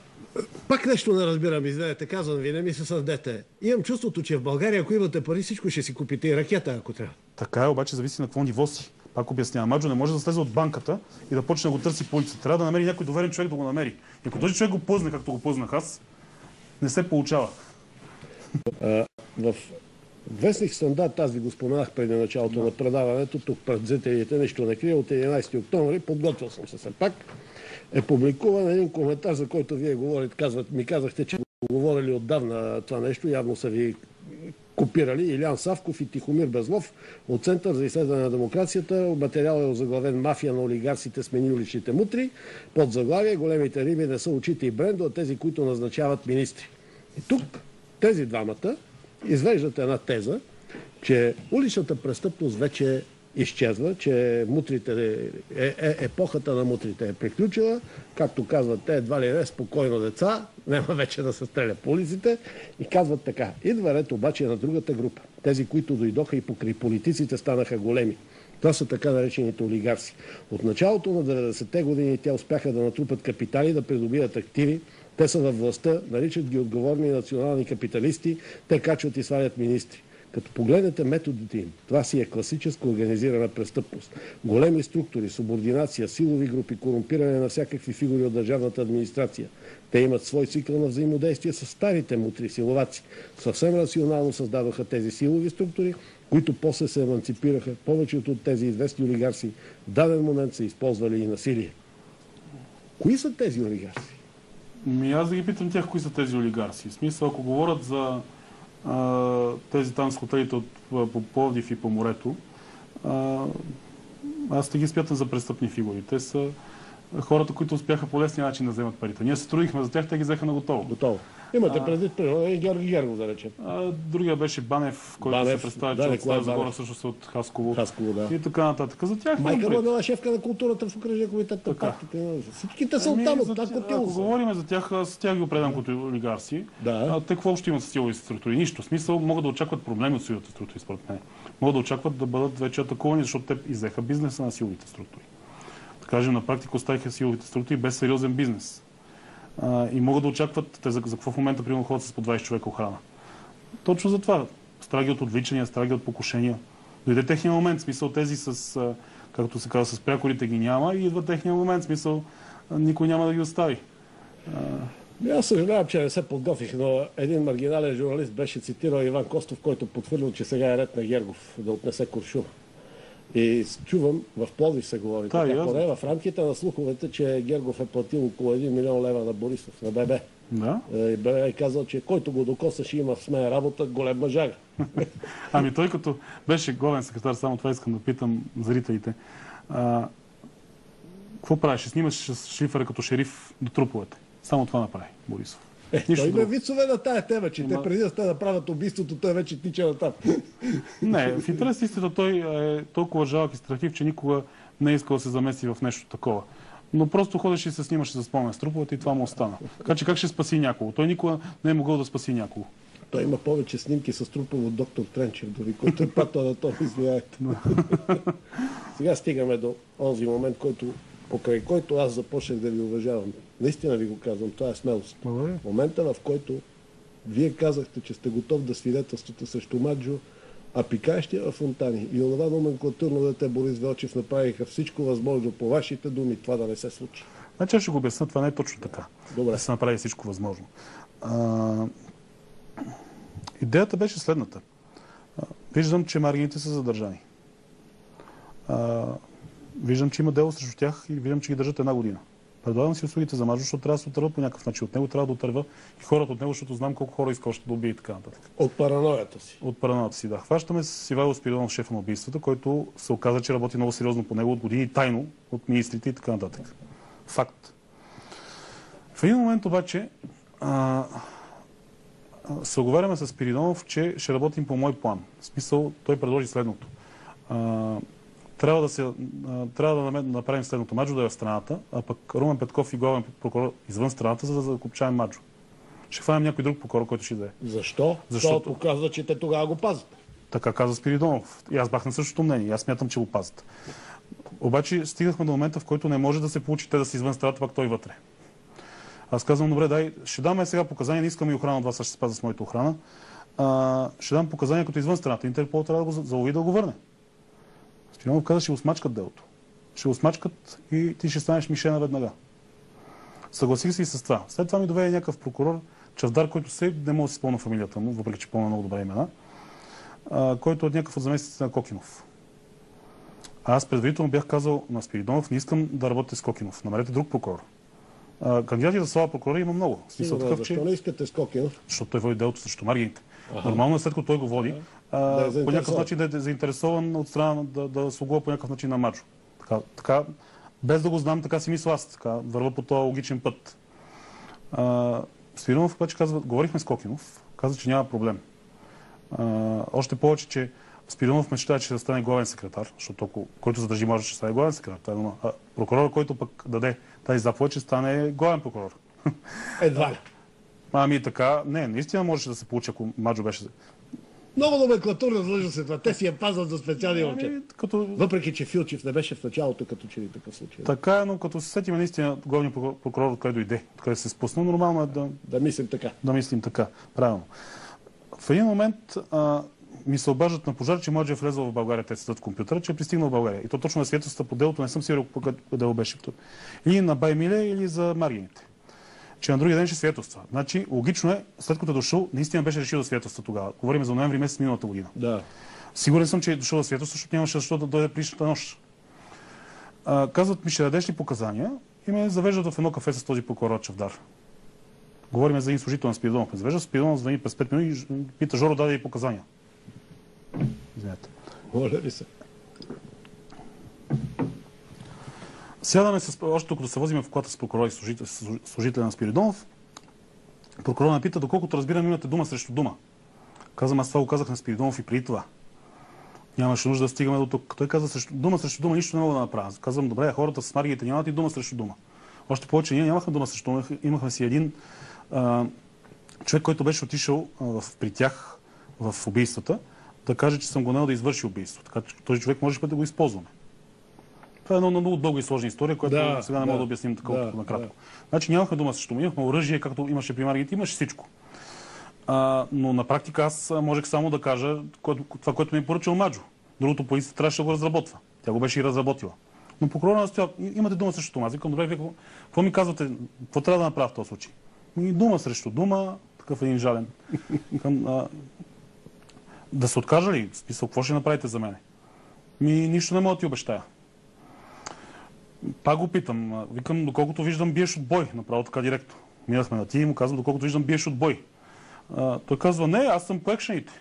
пак нещо не разбирам, извинете, казвам ви, не ми се съдете. Имам чувството, че в България, ако имате пари, всичко ще си купите и ракета, ако трябва. Така е, обаче зависи на какво ниво си. Пак обяснявам. Маджо не може да слезе от банката и да почне да го търси по улицата. Трябва да намери някой доверен човек да го намери. И ако този човек го позна, както го познах аз, не се получава. В вестник Стандарт, аз ви го споменах преди началото на предаването, тук пред зрителите нищо не крия, от 11 октомври, подготвил съм се все пак, е публикуван един коментар, за който вие говорите, казват, ми казахте, че го говорили отдавна това нещо, явно са ви копирали Илян Савков и Тихомир Безлов от Център за изследване на демокрацията. Материал е озаглавен Мафия на олигарсите смени уличните мутри. Под заглавие големите риби не са очите и брендо, а тези, които назначават министри. И тук тези двамата извеждат една теза, че уличната престъпност вече изчезва, че мутрите, е, е, епохата на мутрите е приключила. Както казват те, едва ли не, спокойно деца, няма вече да се стреля по улиците. И казват така. Идва ред обаче на другата група. Тези, които дойдоха и покрай политиците станаха големи. Това са така наречените олигарси. От началото на 90-те години те успяха да натрупат капитали, да придобият активи. Те са във властта, наричат ги отговорни национални капиталисти, те качват и свалят министри. Като погледнете методите им, това си е класическа организирана престъпност. Големи структури, субординация, силови групи, корумпиране на всякакви фигури от държавната администрация. Те имат свой цикъл на взаимодействие с старите мутри силоваци. Съвсем рационално създадоха тези силови структури, които после се еманципираха. Повечето от тези известни олигарси в даден момент са използвали и насилие. Кои са тези олигарси? Ми аз да ги питам тях, кои са тези олигарси. В смисъл, ако говорят за а, тези там с хотелите от, по Пловдив и по морето, а, аз не ги смятам за престъпни фигури. Те са хората, които успяха по лесния начин да вземат парите. Ние се трудихме за тях, те ги взеха на готово. Готово. Имате предвид, примерно, и Георги Гергов, да речем. А, другия беше Банев, който Банев, се представя, да, че от Николай Стара Загора всъщност е от Хасково. Хасково, да. И така нататък. За тях Майка му е била шефка на културата в окръжния комитет на Така. партията. Всичките са Ами, оттам, от котел Ако говорим за тях, с тях ги определям като олигарси. Да. А, те какво общо имат с силови структури? Нищо. В смисъл могат да очакват проблеми от силовите структури, според мен. Могат да очакват да бъдат вече атакувани, защото те изеха бизнеса на силовите структури. Да кажем, на практика оставиха силовите структури без сериозен бизнес. И могат да очакват, те за, за какво в момента примерно ходят с по 20 човека охрана. Точно за това. Страги от отвличания, страги от покушения. Дойде техния момент, смисъл тези с, както се казва, с прякорите ги няма и идва техния момент, смисъл никой няма да ги остави. Аз съжалявам, че не се подготвих, но един маргинален журналист беше цитирал Иван Костов, който потвърдил, че сега е ред на Гергов да отнесе куршума. И чувам, в Пловдив се говори, Да, така, поне в рамките на слуховете, че Гергов е платил около 1 милион лева на Борисов, на ББ. Да. Е, И ББ е казал, че който го докоса ще има в смея работа, голем мъжага. Ами той като беше главен секретар, само това искам да питам зрителите. А, какво правеше? Снимаше с шифъра като шериф до труповете. Само това направи Борисов. Е, той има вицове на тая тема, че те Има- преди да сте направят убийството, той вече тича на там. Не, в интерес на истината той е толкова жалък и страхлив, че никога не е искал да се замеси в нещо такова. Но просто ходеше и се снимаше за спомен с труповете и това му остана. Така че как ще спаси някого? Той никога не е могъл да спаси някого. Той има повече снимки с трупово от доктор Тренчев, дори, който е пратил на това, извинявайте. Сега стигаме до онзи момент, който, покрай който аз започнах да ви уважавам. Наистина ви го казвам, това е смелост. Благодаря. Момента, в който вие казахте, че сте готов да свидетелствате срещу Маджо, а пикаещия в фонтани и онова номенклатурно дете Борис Велчев направиха всичко възможно по вашите думи това да не се случи. Значи аз ще го обясня, това не е точно така. Добре. Да се направи всичко възможно. А, идеята беше следната. А, виждам, че маргините са задържани. А, виждам, че има дело срещу тях и виждам, че ги държат една година. Предлагам си услугите за Маджо, защото трябва да се отърва по някакъв начин. От него трябва да отърва и хората от него, защото знам колко хора още да убие и така нататък. От параноята си. От параната си, да. Хващаме с Ивайло Спиридонов, шефа на убийствата, който се оказа, че работи много сериозно по него от години тайно от министрите и така нататък. Факт. В един момент обаче а, а, се оговаряме с Спиридонов, че ще работим по мой план. В смисъл, той предложи следното. А, трябва да, се, трябва да направим следното. Маджо да е в страната, а пък Румен Петков и главен прокурор извън страната, за да закопчаем Маджо. Ще хванем някой друг прокурор, който ще да е. Защо? Защото- Защото показва, че те тогава го пазят. Така каза Спиридонов. И аз бях на същото мнение. Аз смятам, че го пазят. Обаче стигнахме до момента, в който не може да се получи те да са извън страната, пак той вътре. Аз казвам, добре, дай, ще даме сега показания, не искам и охрана от вас, аз ще се спазя с моята охрана. А, ще дам показания като извън страната. Интерпол трябва да го за- залови да го върне. Спиридонов каза, ще го смачкат делото. Ще го смачкат и ти ще станеш мишена веднага. Съгласих се и с това. След това ми доведе някакъв прокурор, Чавдар, който се не мога да си спомня фамилията му, въпреки че помня много добре имена а, който е от някакъв от заместниците на Кокинов. А аз предварително бях казал на Спиридонов, не искам да работите с Кокинов. Намерете друг прокурор. А, кандидати за слава прокурора има много. Смисъл такъв, че... не искате Скокинов? Защото той води делото срещу маргините. Нормално е след като той го води, а, Да е по някакъв начин да е заинтересован от страна на- да, да слугува по някакъв начин на Маджо. Така, така, без да го знам, така си мисля аз. Така, върва по този логичен път. А, обаче казва, говорихме с Кокинов, каза, че няма проблем. А, още повече, че Спиринов мечтае, че ще стане главен секретар, защото ако, който задържи може, ще стане главен секретар. Дума. А прокурора, който пък даде тази заповед, ще стане главен прокурор. Едва ли. Ами така, не, наистина можеше да се получи, ако Маджо беше... Много номенклатурна длъжност е това. Те си я пазват за специални. Ами, като... Въпреки, че Филчев не беше в началото, като че ли такъв случай. Така е, но като се сетим наистина главният прокурор, откъде дойде, откъде се спусна, нормално е да, Да мислим така. да мислим така. Правилно. В един момент а, ми се обаждат на пожар, че Младже е влезъл в България, те седат в компютъра, че е пристигнал в България. И то точно на свидетелствата по делото, не съм сигурен къде беше. Или на Баймиле, или за Маргините. Че на другия ден ще свидетелства. Значи, логично е, след като е дошъл, наистина беше решил да свидетелства тогава. Говорим за ноември месец миналата година. Да. Сигурен съм, че е дошъл да свидетелства, защото нямаше защо да дойде предишната нощ. А, казват ми, ще дадеш ли показания и ме завеждат в едно кафе с този прокурор Чавдар. Говорим за един служител на Спиридонов. Ме завежда Спиридонов за ни през 5 минути и пита Жоро, даде и показания. Извинете. Моля ви се. Сядаме с, още докато се возиме в колата с прокурор и служител, служителя на Спиридонов, прокурор ме пита, доколкото разбирам, имате дума срещу дума. Казвам, аз това го казах на Спиридонов и преди това. Нямаше нужда да стигаме до тук. Той каза, срещу, дума срещу дума нищо не мога да направя. Казвам, добре, хората с маргите нямат и дума срещу дума. Още повече ние нямахме дума срещу дума. Имахме си един а, човек, който беше отишъл а, в, при тях в убийствата, да каже, че съм го наел да извърши убийство. Така че този човек може да го използваме. Това е една много дълга и сложна история, която Да, сега не мога да, да обясним такова да, накратко. да. Значи нямахме дума срещу. Имахме оръжие, както имаше при Маргит, имаше всичко. А, но на практика аз можех само да кажа това, което ми е поръчал Маджо. Другото полицията трябваше да го разработва. Тя го беше и разработила. Но прокурора настоя, имате дума срещу. Аз викам, добре, какво, какво ми казвате, какво трябва да направя в този случай? И дума срещу дума, такъв един жален. Викам, а, да се откажа ли? Смисъл, какво ще направите за мене? Ми, нищо не мога да ти обещая. Пак го питам. Викам, доколкото виждам, биеш от бой. Направо така директно. Минахме на ти и му казвам, доколкото виждам, биеш от бой. Той казва, не, аз съм по екшените.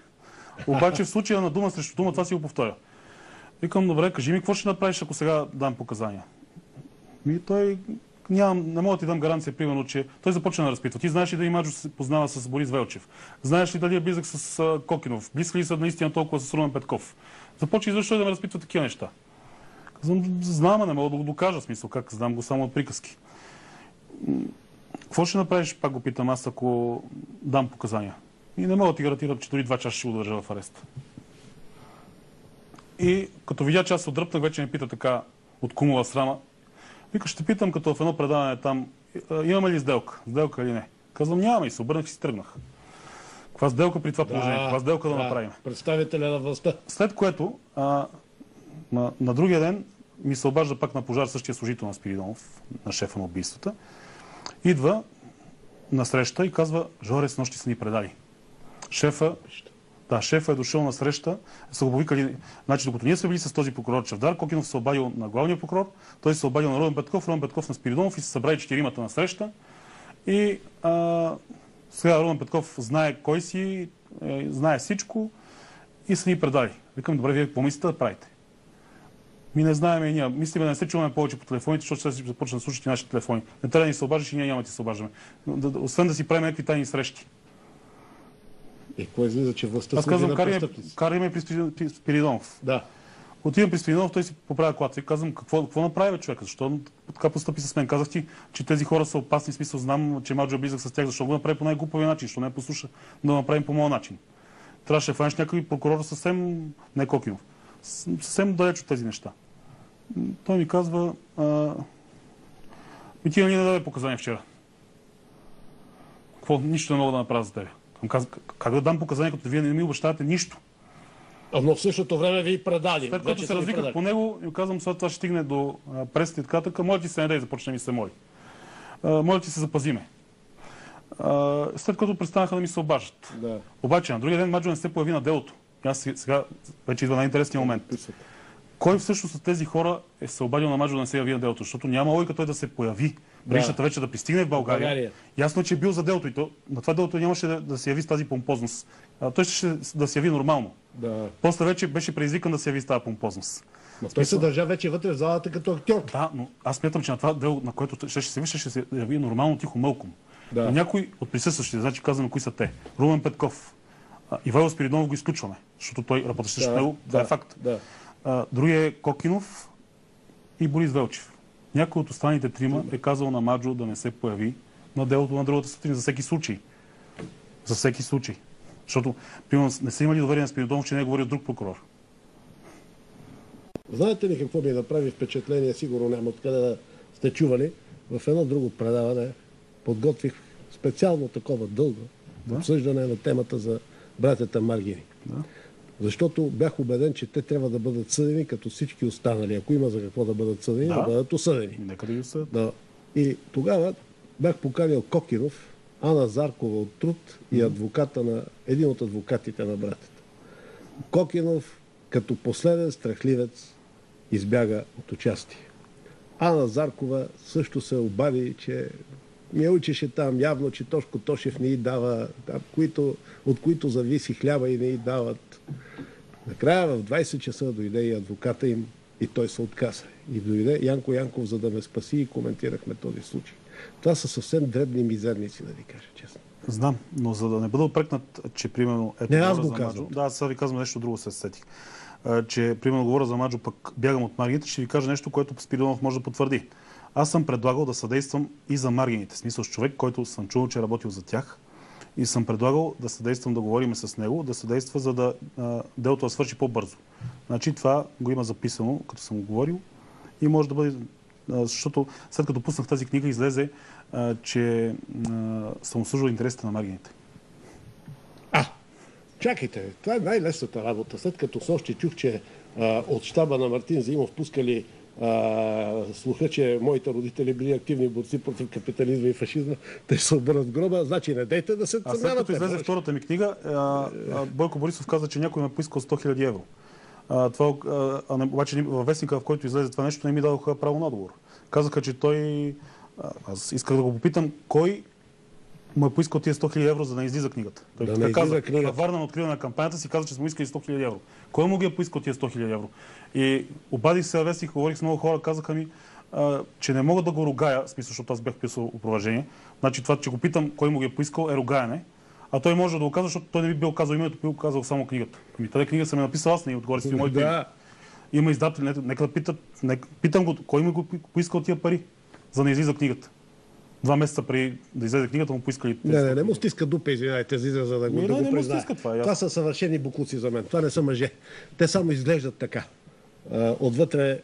Обаче в случая на дума срещу дума, това си го повторя. Викам, добре, кажи ми какво ще направиш, ако сега дам показания. Ми той нямам, не мога да ти дам гаранция, примерно, че той започна да разпитва. Ти знаеш ли дали Маджо се познава с Борис Велчев? Знаеш ли дали е близък с Кокинов? Близки ли са наистина толкова с Румен Петков? Започва изобщо да ме разпитва такива неща. Знам, а не мога да го докажа, смисъл, как знам го само от приказки. Какво ще направиш, пак го питам аз, ако дам показания? И не мога да ти гарантирам, че дори два часа ще го държа в арест. И като видя, че аз се отдръпнах, вече ме пита така от кумова срама. Вика, ще питам, като в едно предаване там, «А, имаме ли сделка? Сделка или не? Казвам, нямаме и се обърнах и си тръгнах. Каква сделка при това положение? Каква сделка да, направим? Представителя на властта. След което а, на, на другия ден ми се обажда пак на пожар същия служител на Спиридонов, на шефа на убийствата. Идва на среща и казва, Жоре, с нощи са ни предали. Шефа, Да, шефа е дошъл на среща, са го повикали. Значи, докато ние сме били с този прокурор Чавдар, Кокинов се обадил на главния прокурор, той се обадил на Роден Петков, Роден Петков на Спиридонов и се събрали четиримата на среща. И а, сега Роден Петков знае кой си, е, знае всичко и са ни предали. Викам, добре, вие какво мислите да правите? Ми не знаем и ние. Мислиме да не се чуваме повече по телефоните, защото ще започне да слушате нашите телефони. Не трябва да ни се обаждаш и ние няма да ти се обаждаме. Да, освен да си правим някакви тайни срещи. И какво излиза, че властта Аз казвам, на карай ме, престъпници? карай ме при Спи- при Спиридонов. Да. Отивам при Спиридонов, той си поправя колата. И казвам, какво, какво направи човека? Защо така постъпи с мен? Казах ти, че тези хора са опасни, в смисъл знам, че Маджо е близък с тях, защо го направи по най-глуповия начин, защо не послуша да го направим по моят начин. Трябваше да фанеш някой прокурор съвсем, не Кокинов, съвсем далеч от тези неща. Той ми казва, а, ми ти нали не даде показания вчера. Какво? Нищо не мога да направя за тебе. Към каза, как да дам показания, като вие не ми обещавате нищо? Но в същото време ви предали. След като се ви развиках по него, и казвам, сега това ще стигне до пресата и така, така, моля ти се не дай започне ми се. А, моля ти се запазиме. А, след като престанаха да ми се обаждат. Да. Обаче на другия ден Маджо не се появи на делото. Аз сега- сега вече идва най-интересният момент. Писат. Кой всъщност от тези хора е се обадил на Маджо да не се яви на делото? Защото няма логика той да се появи. Предишната вече да пристигне в България. България. Ясно е, че е бил за делото и то, на това делото нямаше да, да се яви с тази помпозност. А, той ще да се яви нормално. Да. После вече беше предизвикан да се яви с тази помпозност. Но той се държа вече вътре в залата като актьор. Да, но аз смятам, че на това дело, на което той ще се више, ще се яви нормално тихо мълком. Да. Но някой от присъстващите, значи казваме кои са те. Румен Петков, Ивайло Спиридонов го изключваме, защото той работеше с него, това е факт. Да. Другия е Кокинов и Борис Велчев. Някой от останалите трима е казал на Маджо да не се появи на делото на другата сутрин за всеки случай. За всеки случай. Защото, примерно, не са имали доверие на Спиридонов, че не е говорил друг прокурор. Знаете ли какво ми направи впечатление? Сигурно няма откъде да сте чували. В едно друго предаване подготвих специално такова дълго Да. обсъждане на темата за братята Маргини. Да. Защото бях убеден, че те трябва да бъдат съдени като всички останали. Ако има за какво да бъдат съдени, да, Да. бъдат осъдени. Нека да ги осъдят. Да. И тогава бях поканил Кокиров, Ана Заркова от Труд и адвоката на един от адвокатите на братята. Кокинов като последен страхливец избяга от участие. Ана Заркова също се обади, че ми учеше там явно, че Тошко Тошев не й дава, там, които, от които зависи хляба и не й дават. Накрая в 20 часа дойде и адвоката им и той се отказа. И дойде Янко Янков, за да ме спаси и коментирахме този случай. Това са съвсем дребни мизерници, да ви кажа честно. Знам, но за да не бъда опрекнат, че примерно... Ето, Не, аз го казвам. Да, сега ви казвам нещо друго, се сетих. Че, примерно, говоря за Маджо, пък бягам от маргините, ще ви кажа нещо, което Спиридонов може да потвърди. Аз съм предлагал да съдействам и за маргините. Смисъл с човек, който съм чувал, че е работил за тях. И съм предлагал да съдействам да говорим с него, да съдейства, за да делото да свърши по-бързо. Значи това го има записано, като съм го говорил. И може да бъде. Защото след като пуснах тази книга, излезе, че съм обслужвал интересите на маргините. А, чакайте, това е най-лесната работа. След като с още чух, че от щаба на Мартин Зимов пускали а, слуха, че моите родители били активни борци против капитализма и фашизма, те ще се обърнат гроба, значи не дейте да се А след като излезе повече. втората ми книга, а, а, Бойко Борисов каза, че някой ме поискал 100 000 евро. А, това, а, обаче във вестника, в който излезе това нещо, не ми дадоха право на отговор. Казаха, че той... Аз исках да го попитам, кой му е поискал тия 100 000 евро, за да не излиза книгата. Той Да не излиза каза, книгата. Варна на откриване на кампанията си каза, че сме искали 100 000 евро. Кой му ги е поискал тия 100 000 евро? И обадих се във вестник, говорих с много хора, казаха ми, а, че не мога да го ругая, в смисъл, защото аз бях писал опровержение. Значи това, че го питам кой му ги е поискал, е ругаене. А той може да го казва, защото той не би бил казал името, бил казал само книгата. Ами тази книга съм я написал аз, не отгоре си моите. Да, Има издател, нека, да питат, нека, питам го, кой му го поискал тия пари, за да не излиза книгата. Два месеца преди да излезе книгата му поискали. не, не, не му стиска дупа, извинявайте за израза да го, Ми, да не, го не стиска това, е това са съвършени буклуци за мен. Това не са мъже. Те само изглеждат така. А, отвътре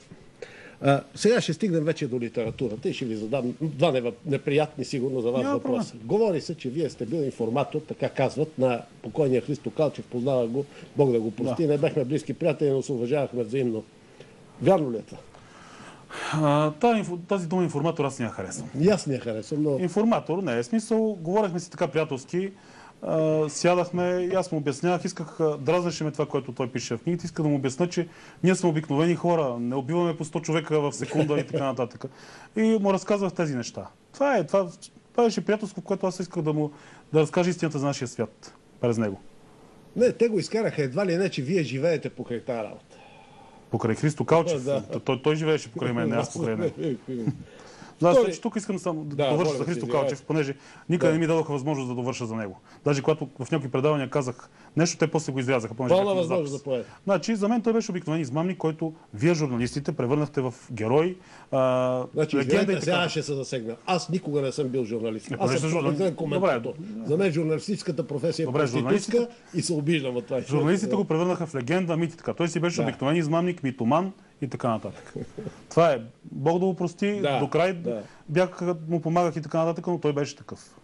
А, сега ще стигнем вече до литературата и ще ви задам два неприятни сигурно за вас Няма въпроса. Говори се, че вие сте бил информатор, така казват, на покойния Христо Калчев, познава го, Бог да го прости. Не бяхме близки приятели, но се уважавахме взаимно. Вярно ли е това? А, тази, дума информатор аз не я харесвам. И аз не я харесвам, но Информатор, не е смисъл. Говорихме си така приятелски. а, сядахме и аз му обяснявах, исках, дразнеше ме това, което той пише в книгите, исках да му обясна, че ние сме обикновени хора, не убиваме по 100 човека в секунда и така нататък. И му разказвах тези неща. Това е, това, това беше приятелство, което аз исках да му да разкажа истината за нашия свят през него. Не, те го изкараха едва ли не, че вие живеете покрай тази работа. Покрай Христо Калчев. Да. Той, той живееше покрай мен, не аз покрай него. Втори- значи тук искам само да, Да, довърша за Христо Калчев, понеже никъде Да. не ми дадоха възможност да довърша за него. Даже когато в някои предавания казах нещо, те после го изрязаха. Пълна възможност да поеде. Значи, за мен той беше обикновен измамник, който вие, журналистите, превърнахте в герой, а, Значи, легенда и сега ще се засегна. Аз никога не съм бил журналист. Не, Аз съм журналист. коментатор. За мен журналистическата професия е Добре, проститутска журналистите- и се обиждам от това. Журналистите го превърнаха в легенда, мит и така. Той си беше обикновен измамник, митоман и така нататък. Това е. Бог да го прости, Да, до край да. бях, му помагах и така нататък, но той беше такъв.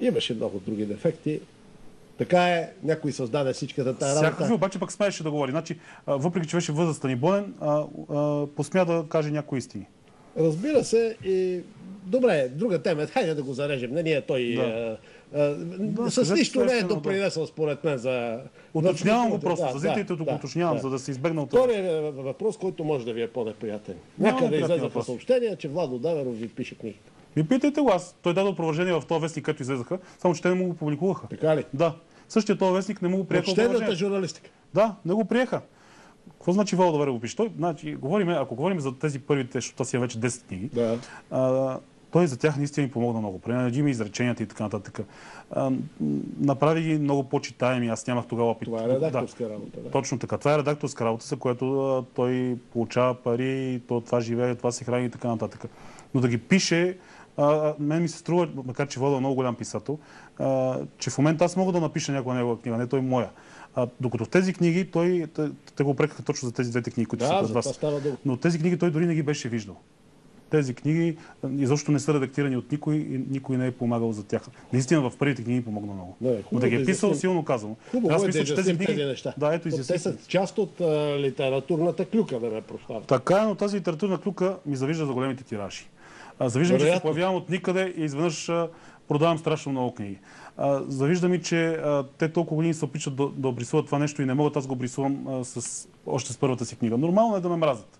Имаше много други дефекти. Така е, някой създаде всичката тази Всякакви работа. обаче пък смееше да говори. Значи, въпреки че беше възрастен и болен, а, а, посмя да каже някои истини. Разбира се, и добре, друга тема. Хайде да го зарежем. Не ние той. Да. С нищо не е да. допринесъл според мен за... Уточнявам го просто, да, за зрителите да, го уточнявам, да. за да се избегна от Вторият е въпрос, който може да ви е по-неприятен. Някъде излезаха въпроси. съобщения, че Владо Даверов ви пише книги. Ми питайте го аз. Той даде опровържение в този вестник, като излезаха, само че те не му го публикуваха. Така ли? Да. Същия този вестник не му го приеха опровържение. журналистика. Да, не го приеха. Какво значи Вал Довере го пише? Той, значи, говориме, ако говорим за тези първите, защото аз имам вече 10 книги, Да. а, той за тях наистина ми помогна много. Пренареди ми изреченията и така нататък. А, направи ги много по-читаеми. Аз нямах тогава опит. Това е редакторска работа. Да. Точно така. Това е редакторска работа, за което а, той получава пари, то това живее, това се храни и така нататък. Но да ги пише, а, мен ми се струва, макар че Вода е много голям писател, а, че в момента аз мога да напиша някоя негова книга, не той моя. А, докато в тези книги, той, те, те го опрекаха точно за тези двете книги, които са Да, пред за вас. Но тези книги той дори не ги беше виждал. Тези книги изобщо не са редактирани от никой и никой не е помагал за тях. Наистина в първите книги помогна много. Да, е Но хубаво да ги е да писал, изясним. силно казано. Хубаво Аз е мисля, да че тези книги... тези неща. Да, ето То Те са част от а, литературната клюка, да ме прощават. Така е, но тази литературна клюка ми завижда за големите тиражи. А, завижда ми, че се появявам от никъде и изведнъж продавам страшно много книги. А, завижда ми, че а, те толкова години се опитват да, да обрисуват това нещо и не могат аз го обрисувам а, с, още с първата си книга. Нормално е да ме мразят.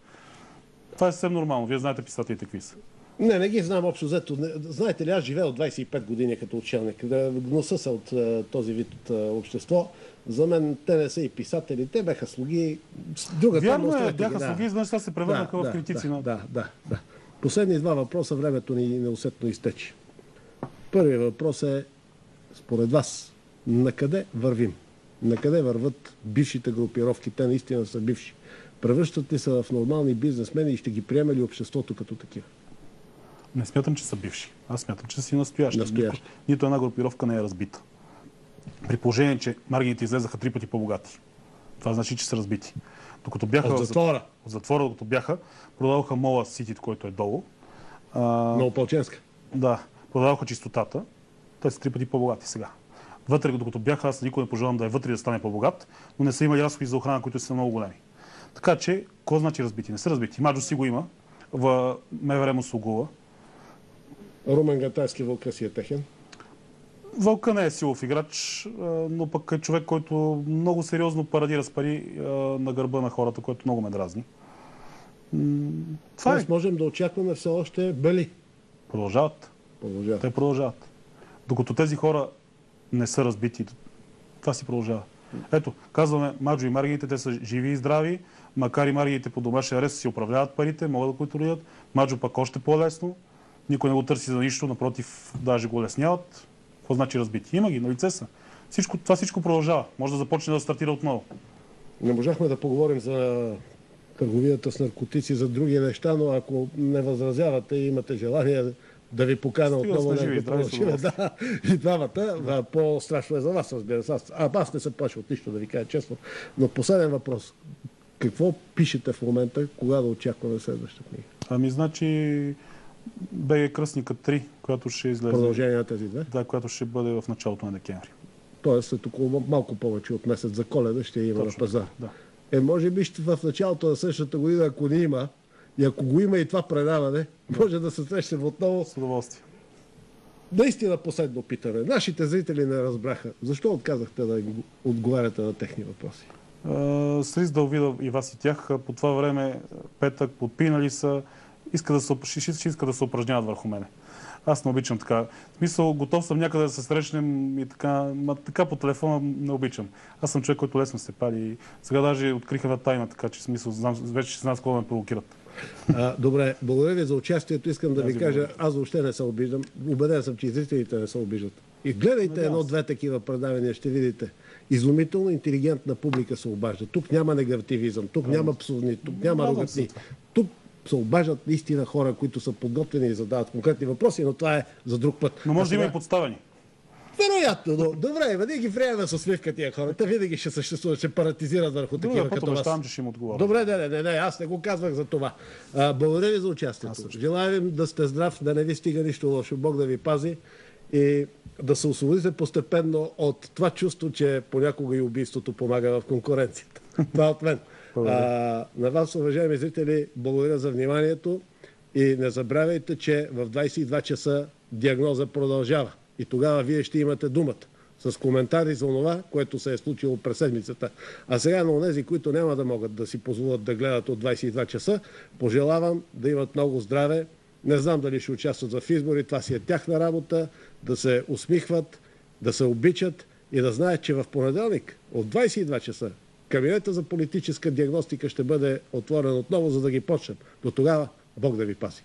Това е съвсем нормално. Вие знаете писателите какви са. Не, не ги знам общо взето. Знаете ли, аз живея от 25 години като учебник. Гноса се от а, този вид от а, общество. За мен те не са и писатели, те бяха слуги. Друга Вярно е, бяха да. слуги, изведнъж сега се превърнаха Да, в критици. Да, на... да, да, да. Последни два въпроса, времето ни неусетно изтече. Първият въпрос е, според вас, на къде вървим? На къде върват бившите групировки? Те наистина са бивши. Превръщат ли се в нормални бизнесмени и ще ги приеме ли обществото като такива? Не смятам, че са бивши. Аз смятам, че са си настоящи. Настоящи. Нито, нито една групировка не е разбита. При положение, че маргините излезаха три пъти по-богати. Това значи, че са разбити. Докато бяха От затвора от затвора, докато бяха, продаваха мола Сити, който е долу. А, на Опалченска. да, продаваха чистотата. Те са три пъти по-богати сега. Вътре, докато бяха, аз никой не пожелавам да е вътре да стане по-богат, но не са имали разходи за охрана, които са много големи. Така че, какво значи разбити? Не са разбити. Маджо си го има. В МВР му. Румен Гатайски вълка си е техен. Вълка не е силов играч, но пък е човек, който много сериозно парадира с пари на гърба на хората, което много ме дразни. Това е. Тоест можем да очакваме все още бели. Продължават. Продължава. Те продължават. Докато тези хора не са разбити, това си продължава. Ето, казваме, Маджо и Маргините, те са живи и здрави, макар и Маргините по домашен арест си управляват парите, могат да контролират. Маджо пък още по-лесно. Никой не го търси за нищо, напротив, даже го лесняват. Какво значи разбити? Има ги, на лице са. Всичко, това всичко продължава. Може да започне да стартира отново. Не можахме да поговорим за търговията с наркотици, за други неща, но ако не възразявате и имате желание да ви покана Стига отново да с продължим. Да, и двамата. А, По-страшно е за вас, разбира се. Аз, а, аз не се плаша от нищо, да ви кажа честно. Но последен въпрос. Какво пишете в момента, кога да очакваме следващата книга? Ами, значи, БГ Кръстника 3, която ще излезе. Продължение на тези две. Да, която ще бъде в началото на декември. Тоест, след около малко повече от месец за коледа ще има на Точно пазар. Да. Е, може би ще в началото на същата година, ако не има, и ако го има и това предаване, може да се срещнем отново С удоволствие. наистина последно питане. Нашите зрители не разбраха. Защо отказахте да отговаряте на техни въпроси? С риск да увида и вас и тях, по това време петък подпинали са, иска да се, иска да се упражняват върху мене. Аз не обичам така. В смисъл, готов съм някъде да се срещнем и така, ма така по телефона не обичам. Аз съм човек, който лесно се пали. Сега даже откриха на тайна, така че в смисъл, знам, вече ще знаят какво да ме провокират. А, добре, благодаря ви за участието. Искам да ви кажа, аз въобще не се обиждам. Убеден съм, че и зрителите не се обиждат. И гледайте едно-две такива предавания, ще видите. Изумително интелигентна публика се обажда. Тук няма негативизъм, тук няма псовни, тук няма рогатни. Тук се обаждат наистина хора, които са подготвени и задават конкретни въпроси, но това е за друг път. Но може да има и подставени. Вероятно, но добре, ма ние ги приемаме с усмивка тия хора. Те винаги ще съществуват, ще паратизират върху такива Другия път като вас. обещавам, че ще им отговоря. Добре, не, не, не, не, аз не го казвах за това. А, благодаря ви за участието. Желая ви да сте здрав, да не ви стига нищо лошо. Бог да ви пази и да се освободите постепенно от това чувство, че понякога и убийството помага в конкуренцията. Това е от мен. А, на вас, уважаеми зрители, благодаря за вниманието и не забравяйте, че в 22 часа диагноза продължава. И тогава вие ще имате думата с коментари за това, което се е случило през седмицата. А сега на онези, които няма да могат да си позволят да гледат от 22 часа, пожелавам да имат много здраве. Не знам дали ще участват в избори, това си е тяхна работа, да се усмихват, да се обичат и да знаят, че в понеделник от 22 часа кабинета за политическа диагностика ще бъде отворен отново, за да ги почнем. До тогава Бог да ви пази.